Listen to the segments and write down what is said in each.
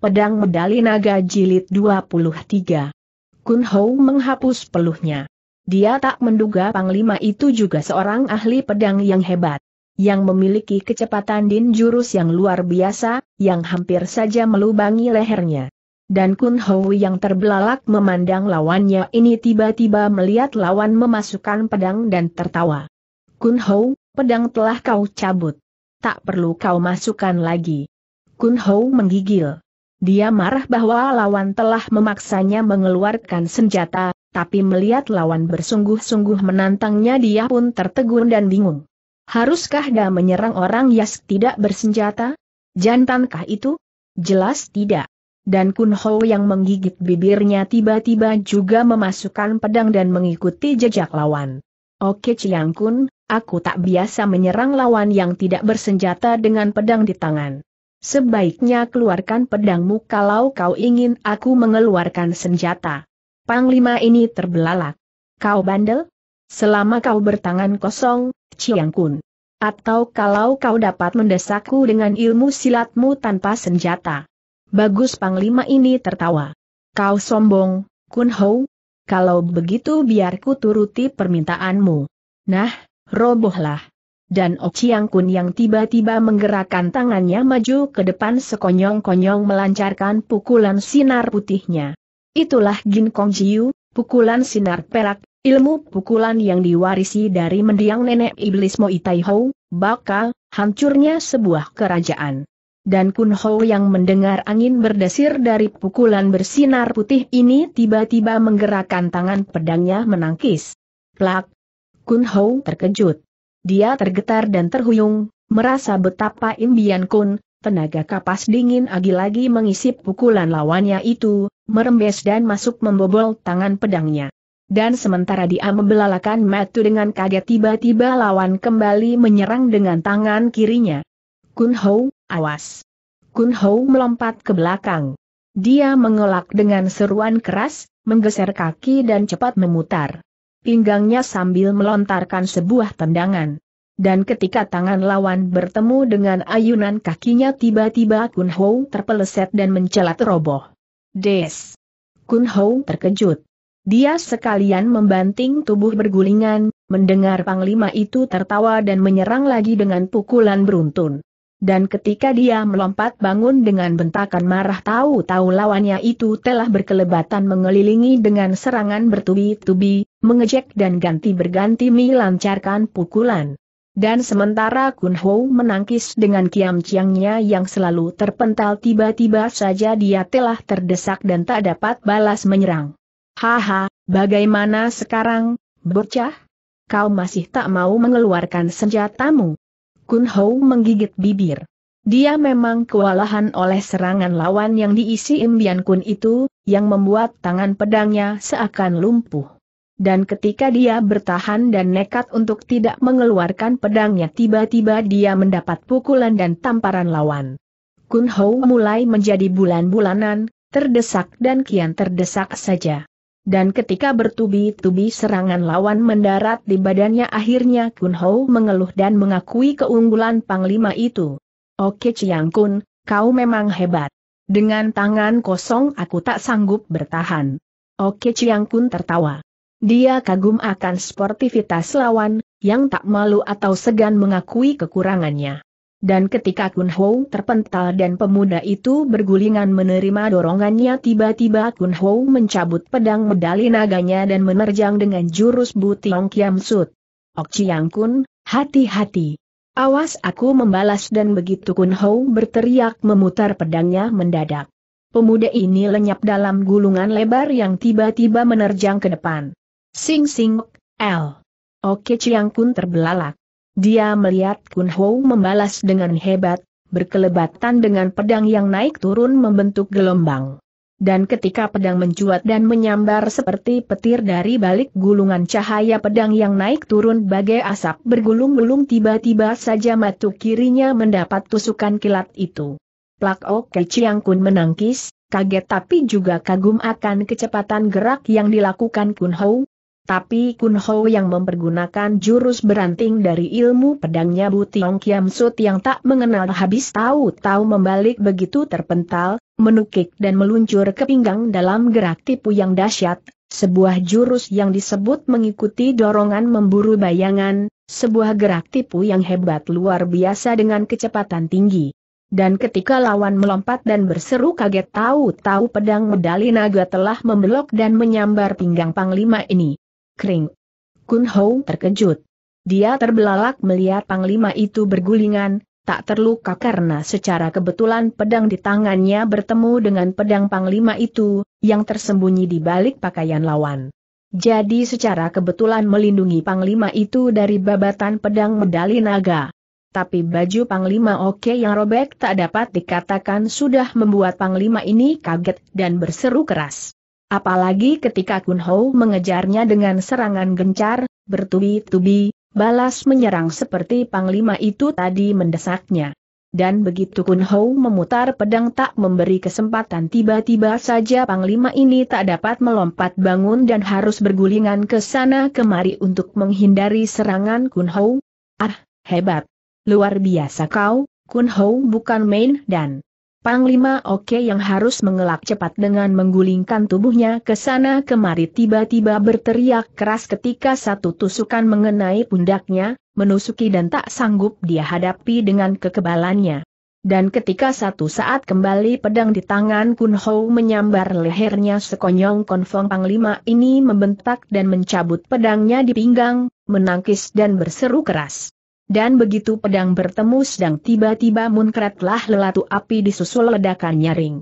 Pedang Medali Naga Jilid 23 Kun Hou menghapus peluhnya. Dia tak menduga Panglima itu juga seorang ahli pedang yang hebat. Yang memiliki kecepatan din jurus yang luar biasa, yang hampir saja melubangi lehernya. Dan Kun Hou yang terbelalak memandang lawannya ini tiba-tiba melihat lawan memasukkan pedang dan tertawa. Kun Hou, pedang telah kau cabut. Tak perlu kau masukkan lagi. Kun Hou menggigil. Dia marah bahwa lawan telah memaksanya mengeluarkan senjata, tapi melihat lawan bersungguh-sungguh menantangnya dia pun tertegun dan bingung. Haruskah dia menyerang orang yang tidak bersenjata? Jantankah itu? Jelas tidak. Dan Kun Ho yang menggigit bibirnya tiba-tiba juga memasukkan pedang dan mengikuti jejak lawan. Oke Ciang Kun, aku tak biasa menyerang lawan yang tidak bersenjata dengan pedang di tangan. Sebaiknya keluarkan pedangmu kalau kau ingin aku mengeluarkan senjata. Panglima ini terbelalak. Kau bandel? Selama kau bertangan kosong, Chiang Kun. Atau kalau kau dapat mendesakku dengan ilmu silatmu tanpa senjata. Bagus Panglima ini tertawa. Kau sombong, Kun Ho? Kalau begitu biar ku turuti permintaanmu. Nah, robohlah dan Ochiang Kun yang tiba-tiba menggerakkan tangannya maju ke depan sekonyong-konyong melancarkan pukulan sinar putihnya. Itulah Gin Kong Jiu, pukulan sinar perak, ilmu pukulan yang diwarisi dari mendiang nenek iblis Mo Tai Ho, bakal, hancurnya sebuah kerajaan. Dan Kun Ho yang mendengar angin berdesir dari pukulan bersinar putih ini tiba-tiba menggerakkan tangan pedangnya menangkis. Plak! Kun Ho terkejut. Dia tergetar dan terhuyung, merasa betapa imbian kun, tenaga kapas dingin lagi-lagi mengisi pukulan lawannya itu, merembes dan masuk membobol tangan pedangnya. Dan sementara dia membelalakan matu dengan kaget tiba-tiba lawan kembali menyerang dengan tangan kirinya. Kun Ho, awas! Kun Ho melompat ke belakang. Dia mengelak dengan seruan keras, menggeser kaki dan cepat memutar pinggangnya sambil melontarkan sebuah tendangan. Dan ketika tangan lawan bertemu dengan ayunan kakinya tiba-tiba Kun Ho terpeleset dan mencelat roboh. Des! Kun Ho terkejut. Dia sekalian membanting tubuh bergulingan, mendengar Panglima itu tertawa dan menyerang lagi dengan pukulan beruntun. Dan ketika dia melompat bangun dengan bentakan marah tahu-tahu lawannya itu telah berkelebatan mengelilingi dengan serangan bertubi-tubi, mengejek dan ganti berganti melancarkan pukulan. Dan sementara Kun Ho menangkis dengan kiam ciangnya yang selalu terpental tiba-tiba saja dia telah terdesak dan tak dapat balas menyerang. Haha, bagaimana sekarang, bocah? Kau masih tak mau mengeluarkan senjatamu? Kun Ho menggigit bibir. Dia memang kewalahan oleh serangan lawan yang diisi imbian Kun itu, yang membuat tangan pedangnya seakan lumpuh. Dan ketika dia bertahan dan nekat untuk tidak mengeluarkan pedangnya tiba-tiba dia mendapat pukulan dan tamparan lawan. Kun Ho mulai menjadi bulan-bulanan, terdesak dan kian terdesak saja. Dan ketika bertubi-tubi serangan lawan mendarat di badannya akhirnya Kun Ho mengeluh dan mengakui keunggulan Panglima itu. Oke Chiang Kun, kau memang hebat. Dengan tangan kosong aku tak sanggup bertahan. Oke Chiang Kun tertawa. Dia kagum akan sportivitas lawan, yang tak malu atau segan mengakui kekurangannya. Dan ketika Kun Ho terpental dan pemuda itu bergulingan menerima dorongannya tiba-tiba Kun Ho mencabut pedang medali naganya dan menerjang dengan jurus Butiong Kiam Sut. Ok Chiang Kun, hati-hati. Awas aku membalas dan begitu Kun Ho berteriak memutar pedangnya mendadak. Pemuda ini lenyap dalam gulungan lebar yang tiba-tiba menerjang ke depan. Sing sing, L. Oke Chiang Kun terbelalak. Dia melihat Kun Ho membalas dengan hebat, berkelebatan dengan pedang yang naik turun membentuk gelombang. Dan ketika pedang mencuat dan menyambar seperti petir dari balik gulungan cahaya pedang yang naik turun bagai asap bergulung-gulung tiba-tiba saja matu kirinya mendapat tusukan kilat itu. Plak Oke Chiang Kun menangkis, kaget tapi juga kagum akan kecepatan gerak yang dilakukan Kun Ho, Tapi Kun Ho yang mempergunakan jurus beranting dari ilmu pedangnya Bu Tiong Kiam Sut yang tak mengenal habis tahu-tahu membalik begitu terpental, menukik dan meluncur ke pinggang dalam gerak tipu yang dahsyat, sebuah jurus yang disebut mengikuti dorongan memburu bayangan, sebuah gerak tipu yang hebat luar biasa dengan kecepatan tinggi. Dan ketika lawan melompat dan berseru kaget tahu-tahu pedang medali naga telah membelok dan menyambar pinggang Panglima ini kering. Kun Hou terkejut. Dia terbelalak melihat Panglima itu bergulingan, tak terluka karena secara kebetulan pedang di tangannya bertemu dengan pedang Panglima itu, yang tersembunyi di balik pakaian lawan. Jadi secara kebetulan melindungi Panglima itu dari babatan pedang medali naga. Tapi baju Panglima Oke yang robek tak dapat dikatakan sudah membuat Panglima ini kaget dan berseru keras. Apalagi ketika Kun Ho mengejarnya dengan serangan gencar, bertubi-tubi, balas menyerang seperti Panglima itu tadi mendesaknya. Dan begitu Kun Ho memutar pedang tak memberi kesempatan tiba-tiba saja Panglima ini tak dapat melompat bangun dan harus bergulingan ke sana kemari untuk menghindari serangan Kun Ho. Ah, hebat! Luar biasa kau, Kun Ho bukan main dan Panglima Oke yang harus mengelak cepat dengan menggulingkan tubuhnya ke sana kemari tiba-tiba berteriak keras ketika satu tusukan mengenai pundaknya, menusuki dan tak sanggup dia hadapi dengan kekebalannya. Dan ketika satu saat kembali pedang di tangan Kun Ho menyambar lehernya sekonyong konfong Panglima ini membentak dan mencabut pedangnya di pinggang, menangkis dan berseru keras. Dan begitu pedang bertemu sedang tiba-tiba munkratlah lelatu api disusul ledakan nyaring.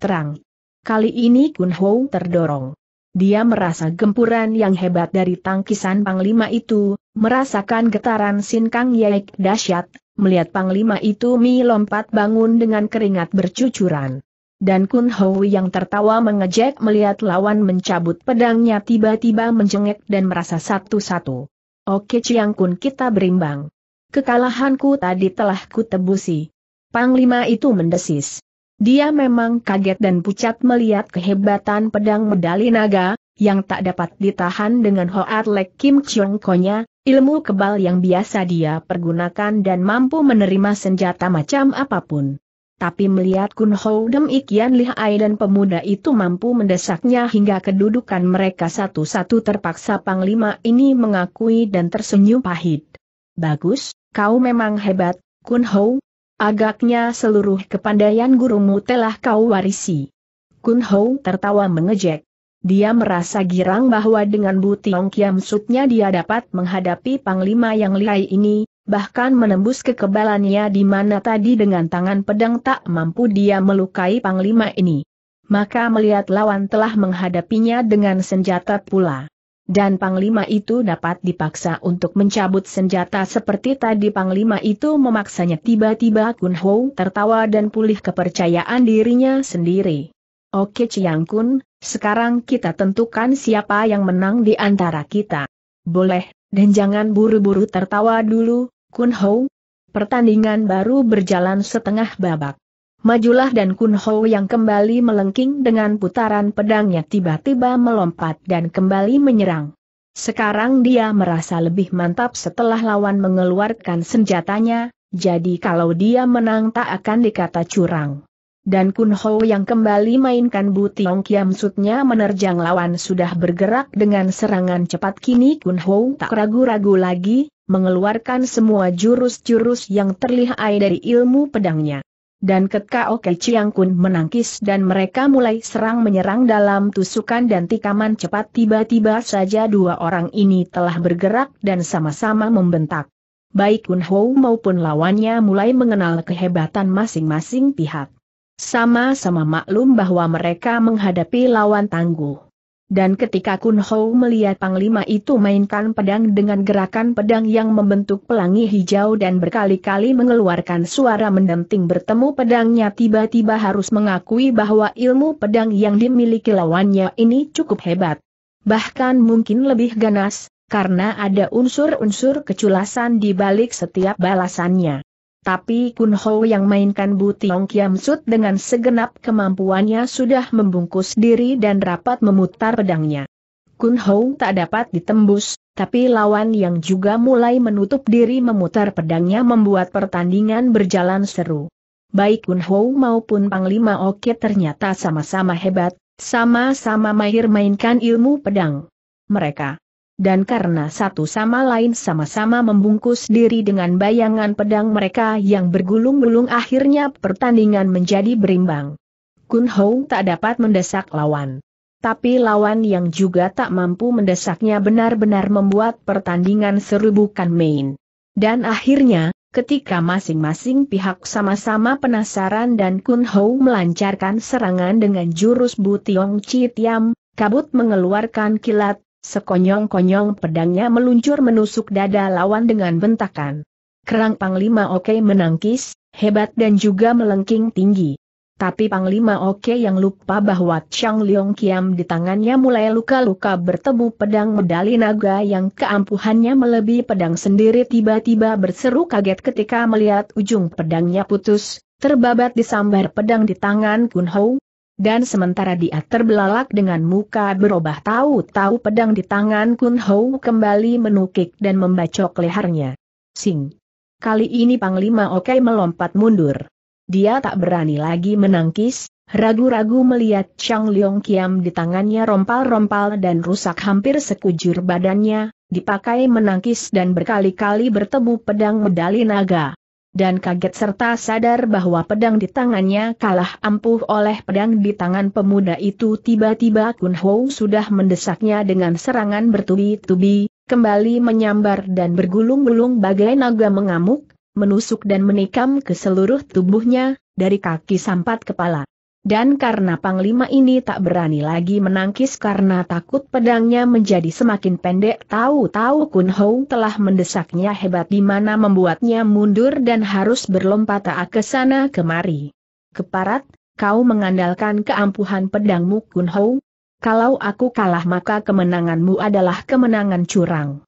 Terang. Kali ini Kun Ho terdorong. Dia merasa gempuran yang hebat dari tangkisan Panglima itu, merasakan getaran sinkang yaik dahsyat, melihat Panglima itu mi lompat bangun dengan keringat bercucuran. Dan Kun Ho yang tertawa mengejek melihat lawan mencabut pedangnya tiba-tiba menjengek dan merasa satu-satu. Oke Ciang Kun kita berimbang. Kekalahanku tadi telah kutebusi. Panglima itu mendesis. Dia memang kaget dan pucat melihat kehebatan pedang medali naga, yang tak dapat ditahan dengan Hoat Lek Kim Chiong Konya, ilmu kebal yang biasa dia pergunakan dan mampu menerima senjata macam apa pun. Tapi melihat Kun Ho demikian lihai dan pemuda itu mampu mendesaknya hingga kedudukan mereka satu-satu terpaksa Panglima ini mengakui dan tersenyum pahit. Bagus, Kau memang hebat, Kun Ho. Agaknya seluruh kepandaian gurumu telah kau warisi. Kun Ho tertawa mengejek. Dia merasa girang bahwa dengan Bu Tiong Kiam Suknya dia dapat menghadapi Panglima yang lihai ini, bahkan menembus kekebalannya di mana tadi dengan tangan pedang tak mampu dia melukai Panglima ini. Maka melihat lawan telah menghadapinya dengan senjata pula dan Panglima itu dapat dipaksa untuk mencabut senjata seperti tadi Panglima itu memaksanya tiba-tiba Kun Ho tertawa dan pulih kepercayaan dirinya sendiri. Oke Chiang Kun, sekarang kita tentukan siapa yang menang di antara kita. Boleh, dan jangan buru-buru tertawa dulu, Kun Ho. Pertandingan baru berjalan setengah babak. Majulah dan Kun Ho yang kembali melengking dengan putaran pedangnya tiba-tiba melompat dan kembali menyerang. Sekarang dia merasa lebih mantap setelah lawan mengeluarkan senjatanya, jadi kalau dia menang tak akan dikata curang. Dan Kun Ho yang kembali mainkan Bu Tiong Kiam Sutnya menerjang lawan sudah bergerak dengan serangan cepat kini Kun Ho tak ragu-ragu lagi, mengeluarkan semua jurus-jurus yang terlihai dari ilmu pedangnya dan ketika Oke Chiang Kun menangkis dan mereka mulai serang menyerang dalam tusukan dan tikaman cepat tiba-tiba saja dua orang ini telah bergerak dan sama-sama membentak. Baik Kun Ho maupun lawannya mulai mengenal kehebatan masing-masing pihak. Sama-sama maklum bahwa mereka menghadapi lawan tangguh. Dan ketika Kun Ho melihat Panglima itu mainkan pedang dengan gerakan pedang yang membentuk pelangi hijau dan berkali-kali mengeluarkan suara mendenting bertemu pedangnya tiba-tiba harus mengakui bahwa ilmu pedang yang dimiliki lawannya ini cukup hebat. Bahkan mungkin lebih ganas, karena ada unsur-unsur keculasan di balik setiap balasannya. Tapi Kun Ho yang mainkan Bu Tiong Kiam Sut dengan segenap kemampuannya sudah membungkus diri dan rapat memutar pedangnya. Kun Hou tak dapat ditembus, tapi lawan yang juga mulai menutup diri memutar pedangnya membuat pertandingan berjalan seru. Baik Kun Hou maupun Panglima Oke ternyata sama-sama hebat, sama-sama mahir mainkan ilmu pedang. Mereka. Dan karena satu sama lain sama-sama membungkus diri dengan bayangan pedang mereka yang bergulung-gulung akhirnya pertandingan menjadi berimbang. Kun Hou tak dapat mendesak lawan. Tapi lawan yang juga tak mampu mendesaknya benar-benar membuat pertandingan seru bukan main. Dan akhirnya, ketika masing-masing pihak sama-sama penasaran dan Kun Hou melancarkan serangan dengan jurus Bu Tiong Chi Tiam, kabut mengeluarkan kilat, sekonyong-konyong pedangnya meluncur menusuk dada lawan dengan bentakan. Kerang Panglima Oke menangkis, hebat dan juga melengking tinggi. Tapi Panglima Oke yang lupa bahwa Chang Leong Kiam di tangannya mulai luka-luka bertemu pedang medali naga yang keampuhannya melebihi pedang sendiri tiba-tiba berseru kaget ketika melihat ujung pedangnya putus, terbabat disambar pedang di tangan Kun Hou, dan sementara dia terbelalak dengan muka berubah tahu-tahu pedang di tangan Kun Hou kembali menukik dan membacok lehernya. Sing. Kali ini Panglima Oke melompat mundur. Dia tak berani lagi menangkis, ragu-ragu melihat Chang Leong Kiam di tangannya rompal-rompal dan rusak hampir sekujur badannya, dipakai menangkis dan berkali-kali bertemu pedang medali naga. Dan kaget serta sadar bahwa pedang di tangannya kalah ampuh oleh pedang di tangan pemuda itu tiba-tiba Kun Hou sudah mendesaknya dengan serangan bertubi-tubi, kembali menyambar dan bergulung-gulung bagai naga mengamuk, menusuk dan menikam ke seluruh tubuhnya, dari kaki sampai kepala. Dan karena Panglima ini tak berani lagi menangkis karena takut pedangnya menjadi semakin pendek tahu-tahu Kun Hou telah mendesaknya hebat di mana membuatnya mundur dan harus berlompat ke sana kemari. Keparat, kau mengandalkan keampuhan pedangmu Kun Hou? Kalau aku kalah maka kemenanganmu adalah kemenangan curang.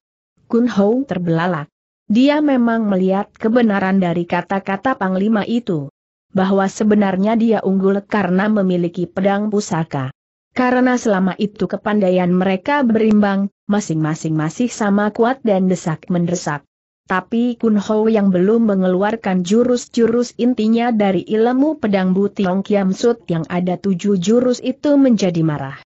Kun Hou terbelalak. Dia memang melihat kebenaran dari kata-kata Panglima itu. Bahwa sebenarnya dia unggul karena memiliki pedang pusaka. Karena selama itu kepandaian mereka berimbang, masing-masing masih sama kuat dan desak-mendesak. Tapi Kun Ho yang belum mengeluarkan jurus-jurus intinya dari ilmu pedang Bu Tiong Kiam Sut yang ada tujuh jurus itu menjadi marah.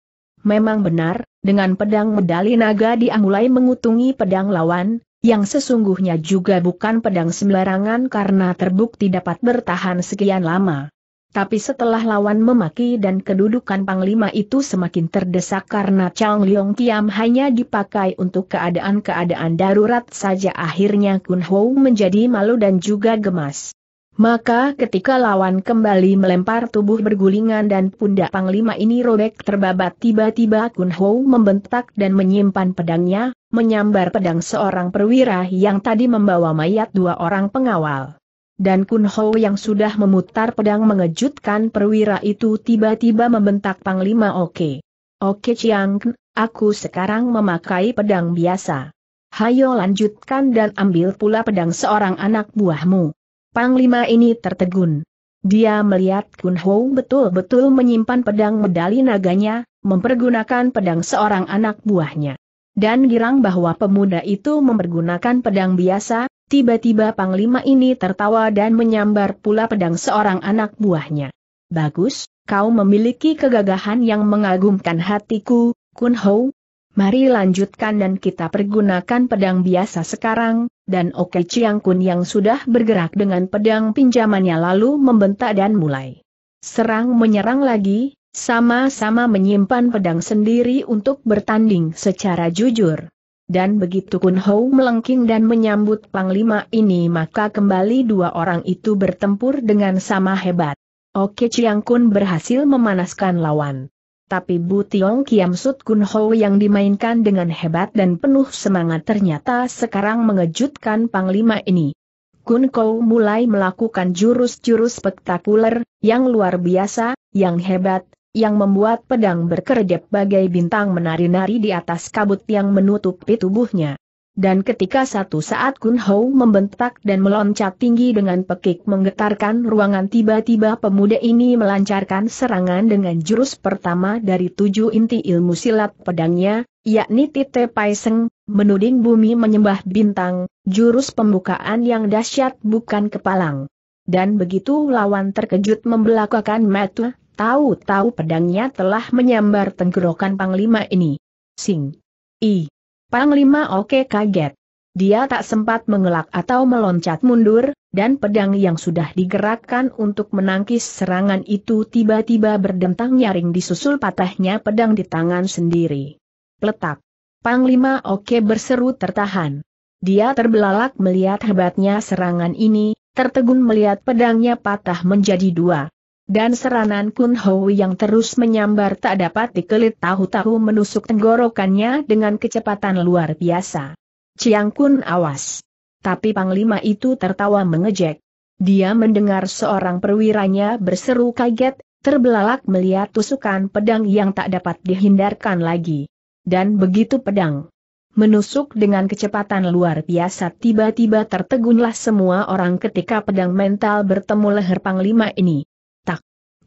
Memang benar, dengan pedang medali naga dia mulai mengutungi pedang lawan, yang sesungguhnya juga bukan pedang sembarangan karena terbukti dapat bertahan sekian lama. Tapi setelah lawan memaki dan kedudukan Panglima itu semakin terdesak karena Chang Leong Kiam hanya dipakai untuk keadaan-keadaan darurat saja akhirnya Kun Hou menjadi malu dan juga gemas. Maka ketika lawan kembali melempar tubuh bergulingan dan pundak Panglima ini robek terbabat tiba-tiba Kun Hou membentak dan menyimpan pedangnya, menyambar pedang seorang perwira yang tadi membawa mayat dua orang pengawal. Dan Kun Hou yang sudah memutar pedang mengejutkan perwira itu tiba-tiba membentak Panglima Oke. Oke Chiang, aku sekarang memakai pedang biasa. Hayo lanjutkan dan ambil pula pedang seorang anak buahmu. Panglima ini tertegun. Dia melihat Kun Hou betul-betul menyimpan pedang medali naganya, mempergunakan pedang seorang anak buahnya. Dan girang bahwa pemuda itu mempergunakan pedang biasa, tiba-tiba Panglima ini tertawa dan menyambar pula pedang seorang anak buahnya. Bagus, kau memiliki kegagahan yang mengagumkan hatiku, Kun Hou, Mari lanjutkan dan kita pergunakan pedang biasa sekarang, dan Oke Chiang Kun yang sudah bergerak dengan pedang pinjamannya lalu membentak dan mulai. Serang menyerang lagi, sama-sama menyimpan pedang sendiri untuk bertanding secara jujur. Dan begitu Kun Hou melengking dan menyambut Panglima ini maka kembali dua orang itu bertempur dengan sama hebat. Oke Chiang Kun berhasil memanaskan lawan tapi Bu Tiong Kiam Sut Kun Ho yang dimainkan dengan hebat dan penuh semangat ternyata sekarang mengejutkan Panglima ini. Kun Ho mulai melakukan jurus-jurus spektakuler, yang luar biasa, yang hebat, yang membuat pedang berkerjep bagai bintang menari-nari di atas kabut yang menutupi tubuhnya. Dan ketika satu saat Kun Ho membentak dan meloncat tinggi dengan pekik menggetarkan ruangan tiba-tiba pemuda ini melancarkan serangan dengan jurus pertama dari tujuh inti ilmu silat pedangnya, yakni Tite Paiseng, menuding bumi menyembah bintang, jurus pembukaan yang dahsyat bukan kepalang. Dan begitu lawan terkejut membelakakan mata, tahu-tahu pedangnya telah menyambar tenggorokan Panglima ini. Sing. I. Panglima Oke kaget. Dia tak sempat mengelak atau meloncat mundur, dan pedang yang sudah digerakkan untuk menangkis serangan itu tiba-tiba berdentang nyaring disusul patahnya pedang di tangan sendiri. Peletak. Panglima Oke berseru tertahan. Dia terbelalak melihat hebatnya serangan ini, tertegun melihat pedangnya patah menjadi dua. Dan serangan Kun Ho yang terus menyambar tak dapat dikelit tahu-tahu menusuk tenggorokannya dengan kecepatan luar biasa. Chiang Kun awas. Tapi Panglima itu tertawa mengejek. Dia mendengar seorang perwiranya berseru kaget, terbelalak melihat tusukan pedang yang tak dapat dihindarkan lagi. Dan begitu pedang menusuk dengan kecepatan luar biasa tiba-tiba tertegunlah semua orang ketika pedang mental bertemu leher Panglima ini.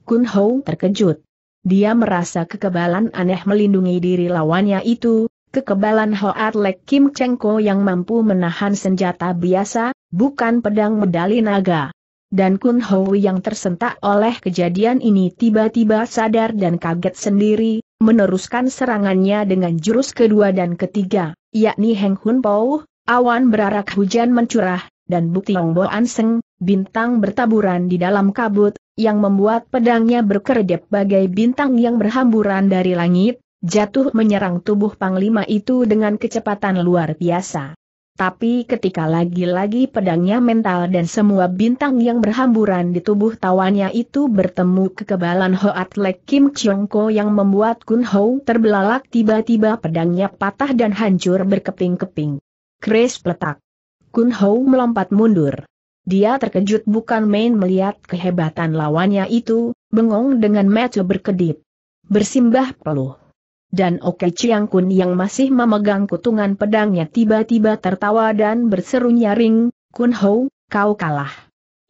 Kun Ho terkejut. Dia merasa kekebalan aneh melindungi diri lawannya itu, kekebalan Hoat Lek Kim Cheng Ko yang mampu menahan senjata biasa, bukan pedang medali naga. Dan Kun Ho yang tersentak oleh kejadian ini tiba-tiba sadar dan kaget sendiri, meneruskan serangannya dengan jurus kedua dan ketiga, yakni Heng Hun Po, awan berarak hujan mencurah, dan Bukti Bo Anseng, bintang bertaburan di dalam kabut, yang membuat pedangnya berkedip bagai bintang yang berhamburan dari langit, jatuh menyerang tubuh Panglima itu dengan kecepatan luar biasa. Tapi ketika lagi-lagi pedangnya mental dan semua bintang yang berhamburan di tubuh tawannya itu bertemu kekebalan Hoat Lek Kim Chiong Ko yang membuat Kun Ho terbelalak tiba-tiba pedangnya patah dan hancur berkeping-keping. Kris peletak. Kun Ho melompat mundur. Dia terkejut bukan main melihat kehebatan lawannya itu, bengong dengan mata berkedip. Bersimbah peluh. Dan Oke Chiang Kun yang masih memegang kutungan pedangnya tiba-tiba tertawa dan berseru nyaring, Kun Ho, kau kalah.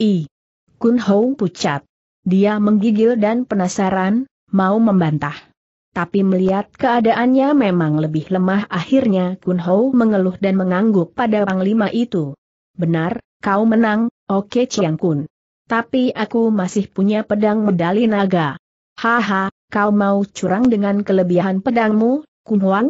I. Kun Ho pucat. Dia menggigil dan penasaran, mau membantah. Tapi melihat keadaannya memang lebih lemah akhirnya Kun Ho mengeluh dan mengangguk pada panglima itu. Benar, kau menang, oke Chiang Kun. Tapi aku masih punya pedang medali naga. Haha, kau mau curang dengan kelebihan pedangmu, Kun Huang?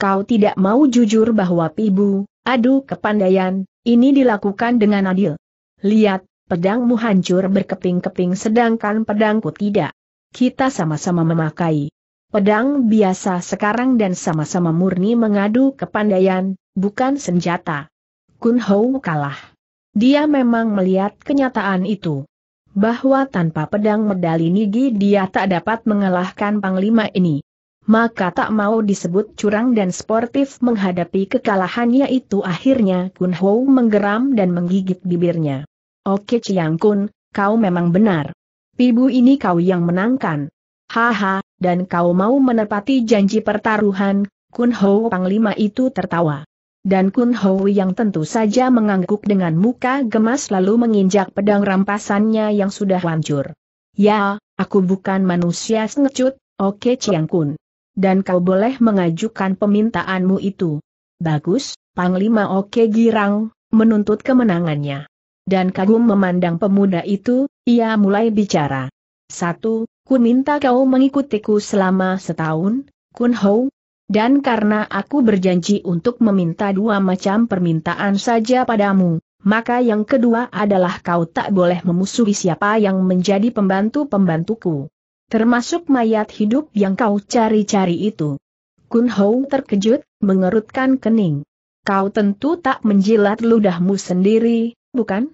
Kau tidak mau jujur bahwa pibu, adu kepandaian, ini dilakukan dengan adil. Lihat, pedangmu hancur berkeping-keping sedangkan pedangku tidak. Kita sama-sama memakai pedang biasa sekarang dan sama-sama murni mengadu kepandaian, bukan senjata. Kun Ho kalah. Dia memang melihat kenyataan itu. Bahwa tanpa pedang medali Nigi dia tak dapat mengalahkan Panglima ini. Maka tak mau disebut curang dan sportif menghadapi kekalahannya itu akhirnya Kun Ho menggeram dan menggigit bibirnya. Oke Chiang Kun, kau memang benar. Pibu ini kau yang menangkan. Haha, dan kau mau menepati janji pertaruhan, Kun Ho Panglima itu tertawa. Dan Kun Ho yang tentu saja mengangguk dengan muka gemas lalu menginjak pedang rampasannya yang sudah hancur. Ya, aku bukan manusia sengecut, oke Chiang Kun. Dan kau boleh mengajukan pemintaanmu itu. Bagus, Panglima Oke girang, menuntut kemenangannya. Dan kagum memandang pemuda itu, ia mulai bicara. Satu, ku minta kau mengikutiku selama setahun, Kun Ho, dan karena aku berjanji untuk meminta dua macam permintaan saja padamu, maka yang kedua adalah kau tak boleh memusuhi siapa yang menjadi pembantu-pembantuku. Termasuk mayat hidup yang kau cari-cari itu. Kun Ho terkejut, mengerutkan kening. Kau tentu tak menjilat ludahmu sendiri, bukan?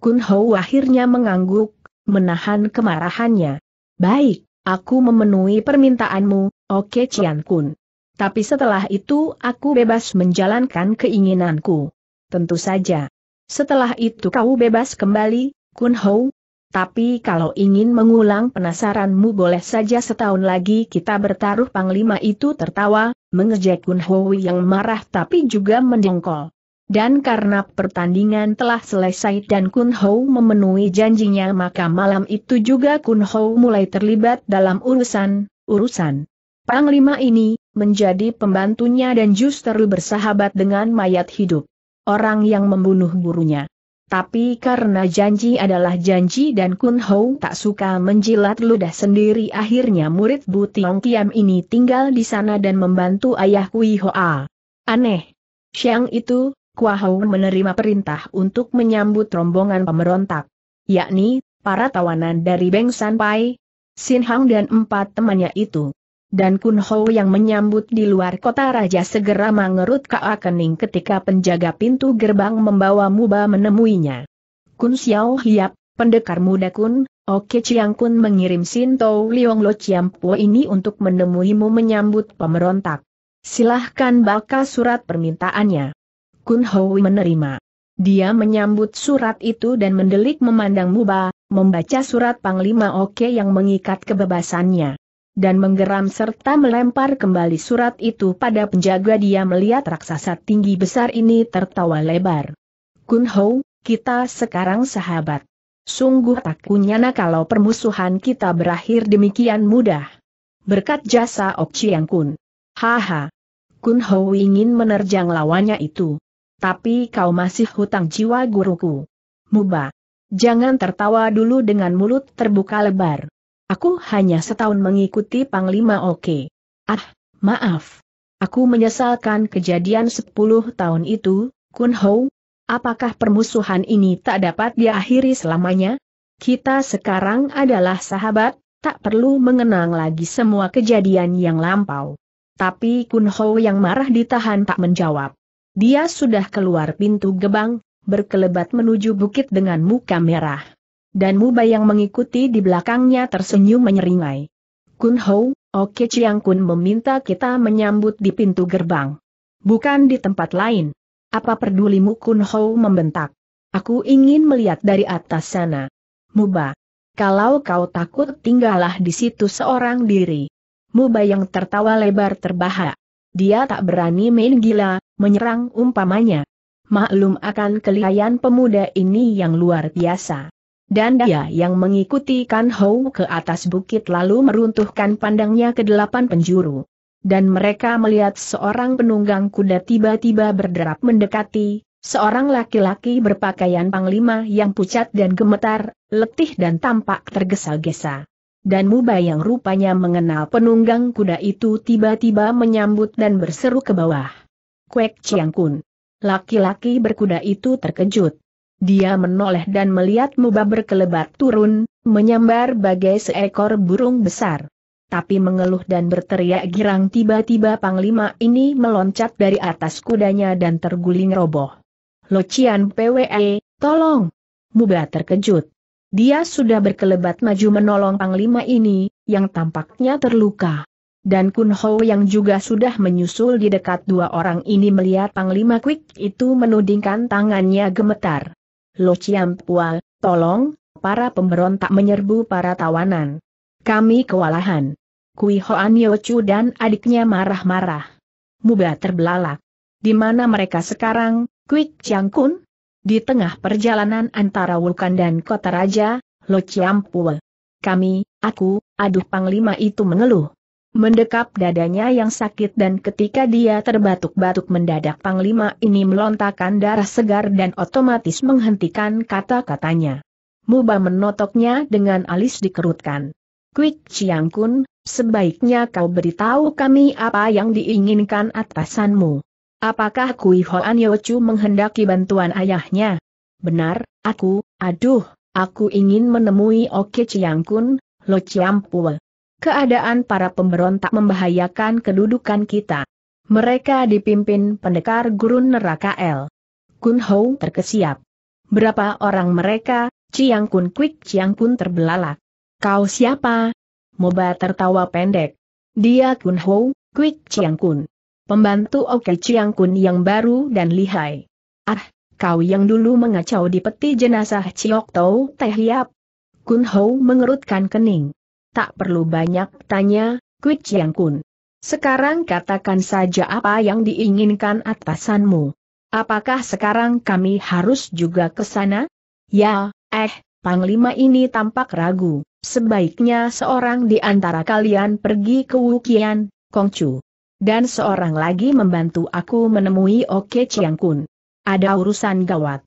Kun Ho akhirnya mengangguk, menahan kemarahannya. Baik, aku memenuhi permintaanmu, Oke Cian Kun. Tapi setelah itu aku bebas menjalankan keinginanku. Tentu saja. Setelah itu kau bebas kembali, Kun Ho. Tapi kalau ingin mengulang penasaranmu boleh saja setahun lagi kita bertaruh Panglima itu tertawa, mengejek Kun Ho yang marah tapi juga mendengkol. Dan karena pertandingan telah selesai dan Kun Ho memenuhi janjinya maka malam itu juga Kun Ho mulai terlibat dalam urusan-urusan. Panglima ini, menjadi pembantunya dan justru bersahabat dengan mayat hidup. Orang yang membunuh gurunya. Tapi karena janji adalah janji dan Kun Ho tak suka menjilat ludah sendiri akhirnya murid Bu Tiong Kiam ini tinggal di sana dan membantu ayah Kui Hoa. Aneh. Siang itu, Kua Ho menerima perintah untuk menyambut rombongan pemberontak. Yakni, para tawanan dari Beng Sanpai, Sin Hang dan empat temannya itu dan Kun Ho yang menyambut di luar kota raja segera mengerut ke kening ketika penjaga pintu gerbang membawa Muba menemuinya. Kun Xiao Hiap, pendekar muda Kun, Oke Chiang Kun mengirim Sinto Liong Lo Po ini untuk menemuimu menyambut pemberontak. Silahkan baca surat permintaannya. Kun Ho menerima. Dia menyambut surat itu dan mendelik memandang Muba, membaca surat Panglima Oke yang mengikat kebebasannya dan menggeram serta melempar kembali surat itu pada penjaga dia melihat raksasa tinggi besar ini tertawa lebar. Kun Ho, kita sekarang sahabat. Sungguh tak kunyana kalau permusuhan kita berakhir demikian mudah. Berkat jasa Ok Chiang Kun. Haha. Kun Ho ingin menerjang lawannya itu. Tapi kau masih hutang jiwa guruku. Muba. Jangan tertawa dulu dengan mulut terbuka lebar. Aku hanya setahun mengikuti Panglima Oke. Ah, maaf. Aku menyesalkan kejadian sepuluh tahun itu, Kun Ho. Apakah permusuhan ini tak dapat diakhiri selamanya? Kita sekarang adalah sahabat, tak perlu mengenang lagi semua kejadian yang lampau. Tapi Kun Ho yang marah ditahan tak menjawab. Dia sudah keluar pintu gebang, berkelebat menuju bukit dengan muka merah dan Muba yang mengikuti di belakangnya tersenyum menyeringai. Kun Ho, Oke Chiang Kun meminta kita menyambut di pintu gerbang. Bukan di tempat lain. Apa pedulimu Kun Ho membentak. Aku ingin melihat dari atas sana. Muba. Kalau kau takut tinggallah di situ seorang diri. Muba yang tertawa lebar terbahak. Dia tak berani main gila, menyerang umpamanya. Maklum akan kelihayan pemuda ini yang luar biasa. Dan dia yang mengikuti Kan Hou ke atas bukit lalu meruntuhkan pandangnya ke delapan penjuru. Dan mereka melihat seorang penunggang kuda tiba-tiba berderap mendekati, seorang laki-laki berpakaian panglima yang pucat dan gemetar, letih dan tampak tergesa-gesa. Dan Muba yang rupanya mengenal penunggang kuda itu tiba-tiba menyambut dan berseru ke bawah. Kwek Chiang Kun. Laki-laki berkuda itu terkejut. Dia menoleh dan melihat Muba berkelebat turun, menyambar bagai seekor burung besar. Tapi mengeluh dan berteriak girang tiba-tiba Panglima ini meloncat dari atas kudanya dan terguling roboh. Locian PWE, tolong! Muba terkejut. Dia sudah berkelebat maju menolong Panglima ini, yang tampaknya terluka. Dan Kun Ho yang juga sudah menyusul di dekat dua orang ini melihat Panglima Quick itu menudingkan tangannya gemetar. Lo Pua, tolong, para pemberontak menyerbu para tawanan. Kami kewalahan. Kui Hoan Yochu dan adiknya marah-marah. Muba terbelalak. Di mana mereka sekarang, Quick Chiang Kun? Di tengah perjalanan antara Wulkan dan kota raja, Lo Pua. Kami, aku, aduh Panglima itu mengeluh mendekap dadanya yang sakit dan ketika dia terbatuk-batuk mendadak Panglima ini melontarkan darah segar dan otomatis menghentikan kata-katanya. Muba menotoknya dengan alis dikerutkan. Quick Chiang Kun, sebaiknya kau beritahu kami apa yang diinginkan atasanmu. Apakah Kui Hoan Yochu menghendaki bantuan ayahnya? Benar, aku, aduh, aku ingin menemui Oke Chiang Kun, Lo Chiampul. Keadaan para pemberontak membahayakan kedudukan kita. Mereka dipimpin pendekar gurun neraka L. Kun Ho terkesiap. Berapa orang mereka? Chiang Kun Quick Chiang Kun terbelalak. Kau siapa? Moba tertawa pendek. Dia Kun Ho, Quick Chiang Kun. Pembantu Oke Chiang Kun yang baru dan lihai. Ah, kau yang dulu mengacau di peti jenazah Chiok Tau Teh Hiap. Kun Ho mengerutkan kening. Tak perlu banyak tanya, Kwik Chiang Kun. Sekarang katakan saja apa yang diinginkan atasanmu. Apakah sekarang kami harus juga ke sana? Ya, eh, Panglima ini tampak ragu. Sebaiknya seorang di antara kalian pergi ke Wukian, Kongcu. Dan seorang lagi membantu aku menemui Oke Chiang Kun. Ada urusan gawat.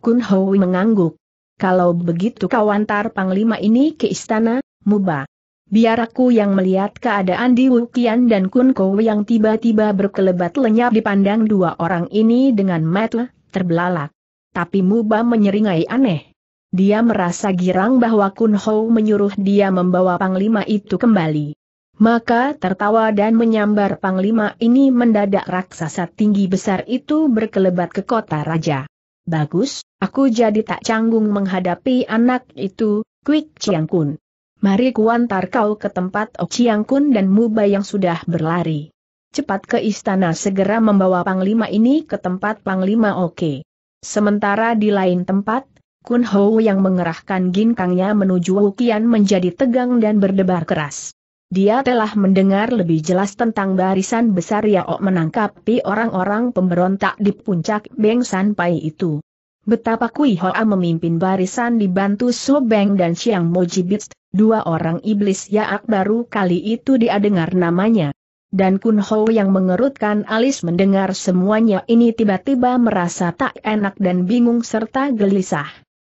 Kun Hui mengangguk. Kalau begitu kau antar Panglima ini ke istana, Muba. Biar aku yang melihat keadaan di Wukian dan Kun Kou yang tiba-tiba berkelebat lenyap dipandang dua orang ini dengan mata terbelalak. Tapi Muba menyeringai aneh. Dia merasa girang bahwa Kun Hou menyuruh dia membawa Panglima itu kembali. Maka tertawa dan menyambar Panglima ini mendadak raksasa tinggi besar itu berkelebat ke kota raja. Bagus, aku jadi tak canggung menghadapi anak itu, Kwik Chiang Kun. Mari kuantar kau ke tempat Ociang Kun dan Muba yang sudah berlari. Cepat ke istana segera membawa Panglima ini ke tempat Panglima Oke. Sementara di lain tempat, Kun Ho yang mengerahkan ginkangnya menuju Wukian menjadi tegang dan berdebar keras. Dia telah mendengar lebih jelas tentang barisan besar Yao menangkapi orang-orang pemberontak di puncak Beng Sanpai itu. Betapa Kui Hoa memimpin barisan dibantu So Beng dan Chiang Mojibits, Dua orang iblis Yaak baru kali itu dia dengar namanya. Dan Kun Ho yang mengerutkan alis mendengar semuanya ini tiba-tiba merasa tak enak dan bingung serta gelisah.